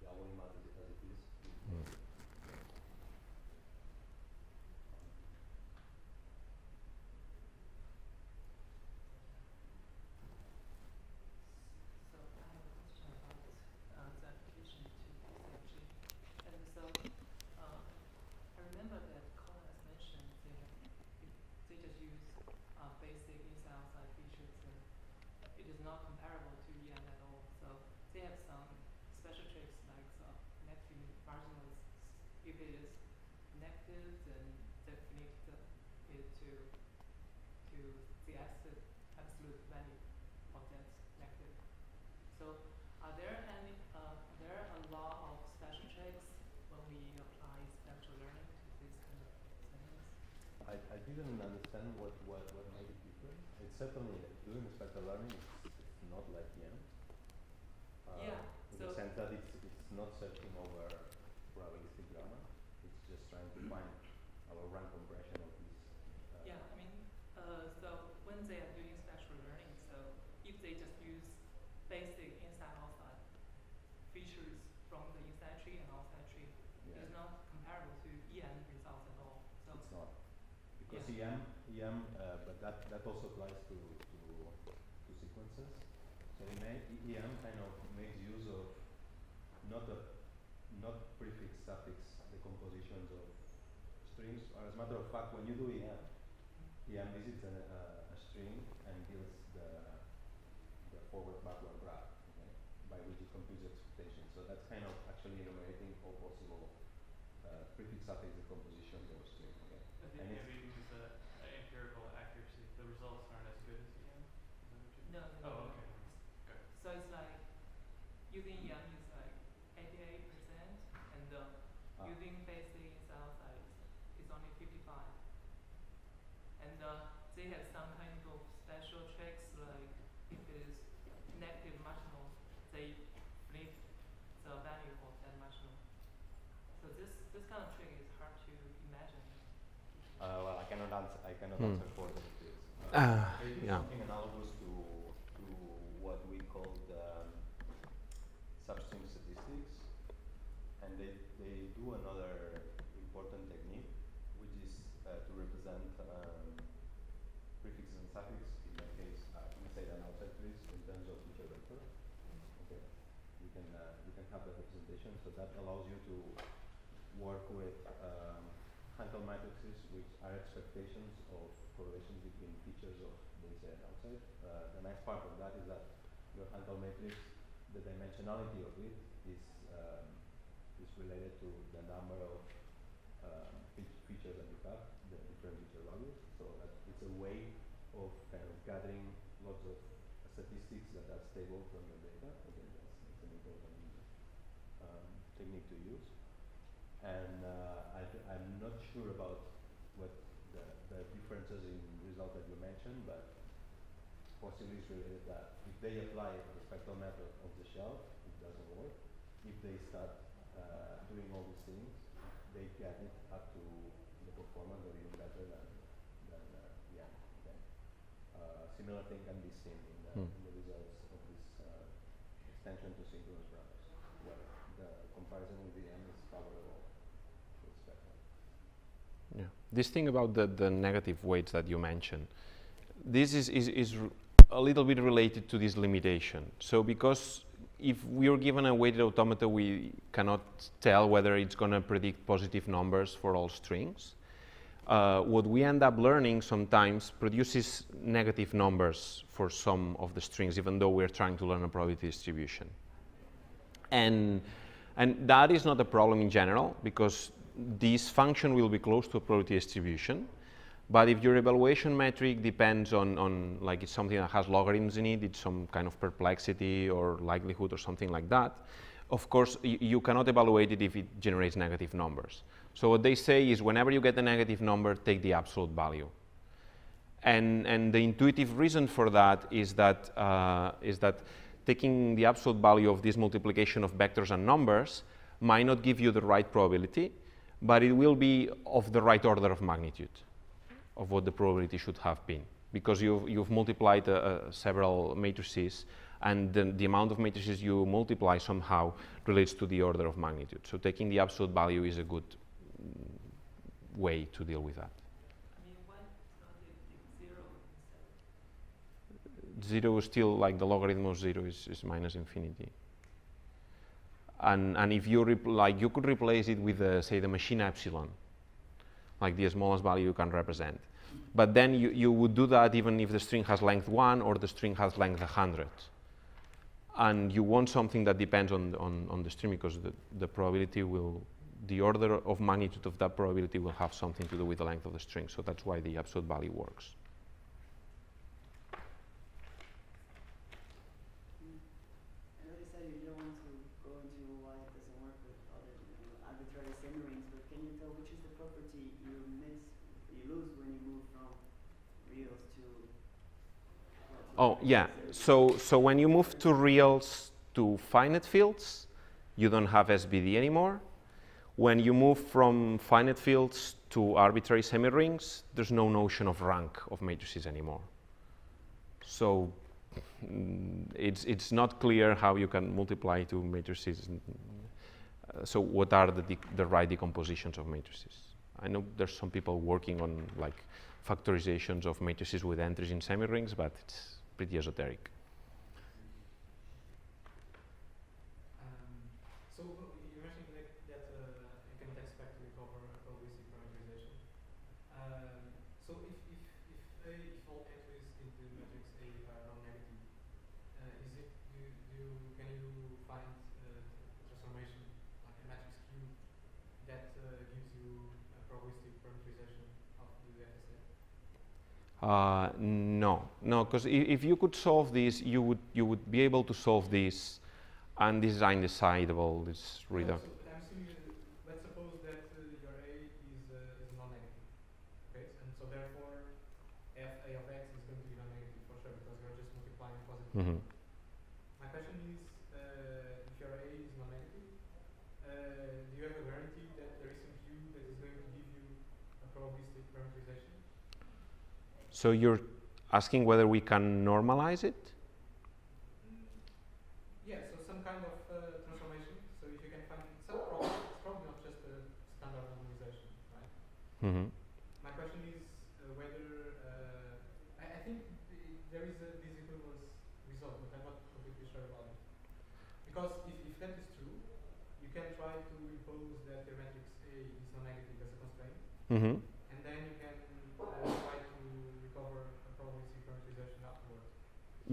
A: the algorithm as it, as it is.
D: Mm.
H: So I have a question about uh, the application to SFG. And so uh, I remember that Cohen has mentioned they have, it- they just use uh, basic inside outside features and it is not comparable to EM at all. So they have some special tricks like uh, negative marginals. If it is then definitely it to to the absolute absolute value of that negative. So are there any, uh, are there a lot of special tricks when we apply spectral learning to these kind of settings?
A: I, I didn't understand what, what, what made it different. It's certainly doing spectral learning is it's not like EM. Uh,
H: Yeah,
A: in
H: so-
A: the sense that it's, it's not searching over probabilistic grammar. Just trying to find our compression of this. Uh,
H: Yeah, I mean, uh, so when they are doing spectral learning, so if they just use basic inside outside features from the inside tree and outside tree,
A: yeah,
H: it's not comparable to EM results at all. So
A: it's not. Because EM, EM, uh, but that, that also applies to, to, to sequences. So EM kind of makes use of not a, not prefix suffix decompositions of strings. Or as a matter of fact, when you do EM, EM visits an, uh, a string and builds the, the forward backward graph, okay, by which it computes expectations. So that's kind of actually enumerating all possible uh, prefix suffix decompositions of a string. Okay. And it's-
G: be used uh, empirical accuracy. The results aren't as good as EM. Is that what you
H: no, no, no,
G: Oh,
H: no.
G: okay. Got it.
H: So it's like using EM is like 88 percent, and uh,
A: Ah.
H: using basic inside outside is only 55. And uh, they have some kind of special tricks like if it is negative marginal, they flip the value of that marginal. So this this kind of trick is hard to imagine.
A: Uh, well, I cannot answer. I cannot
D: Hmm.
A: answer for this.
D: Ah,
A: they do
D: yeah.
A: something analogous to to what we call the um, substring statistics, and they they do another important technique, which is uh, to represent um, prefixes and suffixes. In that case, uh, inside and outside trees in terms of feature vector. Okay, you can uh, you can have representation. So that allows you to work with um, Hankel matrices, which are expectations of correlations between features of the inside and outside. Uh, the nice part of that is that your Hankel matrix, the dimensionality of it is um, is related to the number of um, features that you have, the different feature values. So it's a way of kind of gathering lots of statistics that are stable from your data. Again, that's, that's an important technique to use. And uh, I, I'm not sure about what the, the differences in result that you mentioned, but possibly is related that if they apply the spectral method of the shell, it doesn't work. If they start uh, doing all these things, they get it up to the performance or even better than, than uh, yeah. Okay. Uh, similar thing can be seen in the,
D: Hmm.
A: in the results of this uh, extension to synchronous browsers, where the comparison with the M is favorable to the spectrum.
D: Yeah. This thing about the, the negative weights that you mentioned, this is, is, is a little bit related to this limitation. So because if we are given a weighted automata, we cannot tell whether it's going to predict positive numbers for all strings. Uh, what we end up learning sometimes produces negative numbers for some of the strings, even though we're trying to learn a probability distribution. And, and that is not a problem in general because this function will be close to a probability distribution. But if your evaluation metric depends on, on like it's something that has logarithms in it, it's some kind of perplexity or likelihood or something like that, of course you cannot evaluate it if it generates negative numbers. So what they say is whenever you get a negative number, take the absolute value. And, and the intuitive reason for that is that, uh, is that taking the absolute value of this multiplication of vectors and numbers might not give you the right probability, but it will be of the right order of magnitude of what the probability should have been. Because you've, you've multiplied uh, uh, several matrices, and the, the amount of matrices you multiply somehow relates to the order of magnitude. So taking the absolute value is a good mm, way to deal with that.
H: Zero
D: is still like the logarithm of zero is, is minus infinity. And, and if you like you could replace it with uh, say the machine epsilon, like the smallest value you can represent. But then you, you would do that even if the string has length one or the string has length 100. And you want something that depends on, on, on the string because the, the probability will, the order of magnitude of that probability will have something to do with the length of the string. So that's why the absolute value works.
I: I know you said you don't want to go into why it doesn't work with other you know, arbitrary semi-rings, but can you tell which is the property you miss, you lose when you move from reals to?
D: Oh, yeah. So, so when you move to reals to finite fields, you don't have SVD anymore. When you move from finite fields to arbitrary semi-rings, there's no notion of rank of matrices anymore. So mm, it's, it's not clear how you can multiply two matrices. Uh, so what are the, the right decompositions of matrices? I know there's some people working on like factorizations of matrices with entries in semi-rings, but it's pretty esoteric.
C: Um, so uh, you mentioned like that uh, you can expect to recover a probabilistic parameterization. Um, so if, if, if A, if all entries into matrix A are non-negative, uh, is it do, do can you find uh, a transformation like a matrix Q that uh, gives you a probabilistic parameterization of the FSA?
D: Uh, no, no, because if you could solve this, you would you would be able to solve this, and this is undecidable. This
C: No,
D: reader.
C: so I'm assuming, uh, let's suppose that uh, your A is, uh, is non-negative, okay? And so therefore, f A of x is going to be non-negative for sure because you're just multiplying positive.
D: Mhm.
C: My question is, uh, if your A is non-negative, uh, do you have a guarantee that there is some Q that is going to give you a probabilistic parameterization?
D: So you're asking whether we can normalize it?
C: Yeah, so some kind of uh, transformation. So if you can find some probably, it's probably not just a standard normalization, right?
D: Mm -hmm.
C: My question is uh, whether uh, I, I think the, there is a this equivalence result, but I'm not completely sure about it. Because if, if that is true, you can try to impose that the matrix A is non-negative as a constraint,
D: hmm
C: and then you can uh, try to recover a probabilistic parameterization afterwards.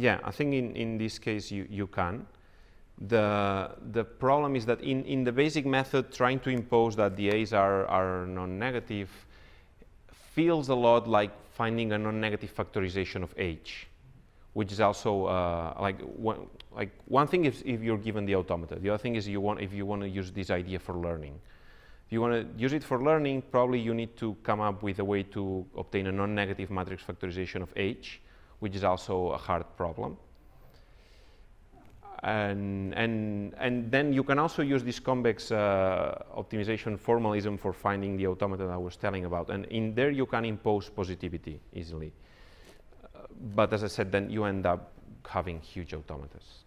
D: Yeah, I think in, in this case you, you can. The, the problem is that in, in the basic method, trying to impose that the A's are, are non-negative feels a lot like finding a non-negative factorization of H, which is also uh, like, one, like one thing is if you're given the automata. The other thing is you want, if you want to use this idea for learning. If you want to use it for learning, probably you need to come up with a way to obtain a non-negative matrix factorization of H, which is also a hard problem. And, and, and then you can also use this convex uh, optimization formalism for finding the automata that I was telling about. And in there you can impose positivity easily. Uh, but as I said, then you end up having huge automatas.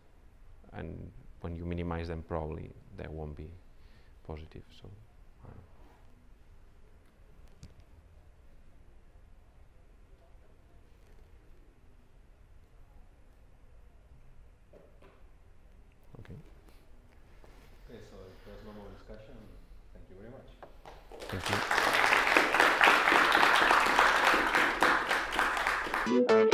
D: And when you minimize them, probably they won't be positive. So.
A: Thank you.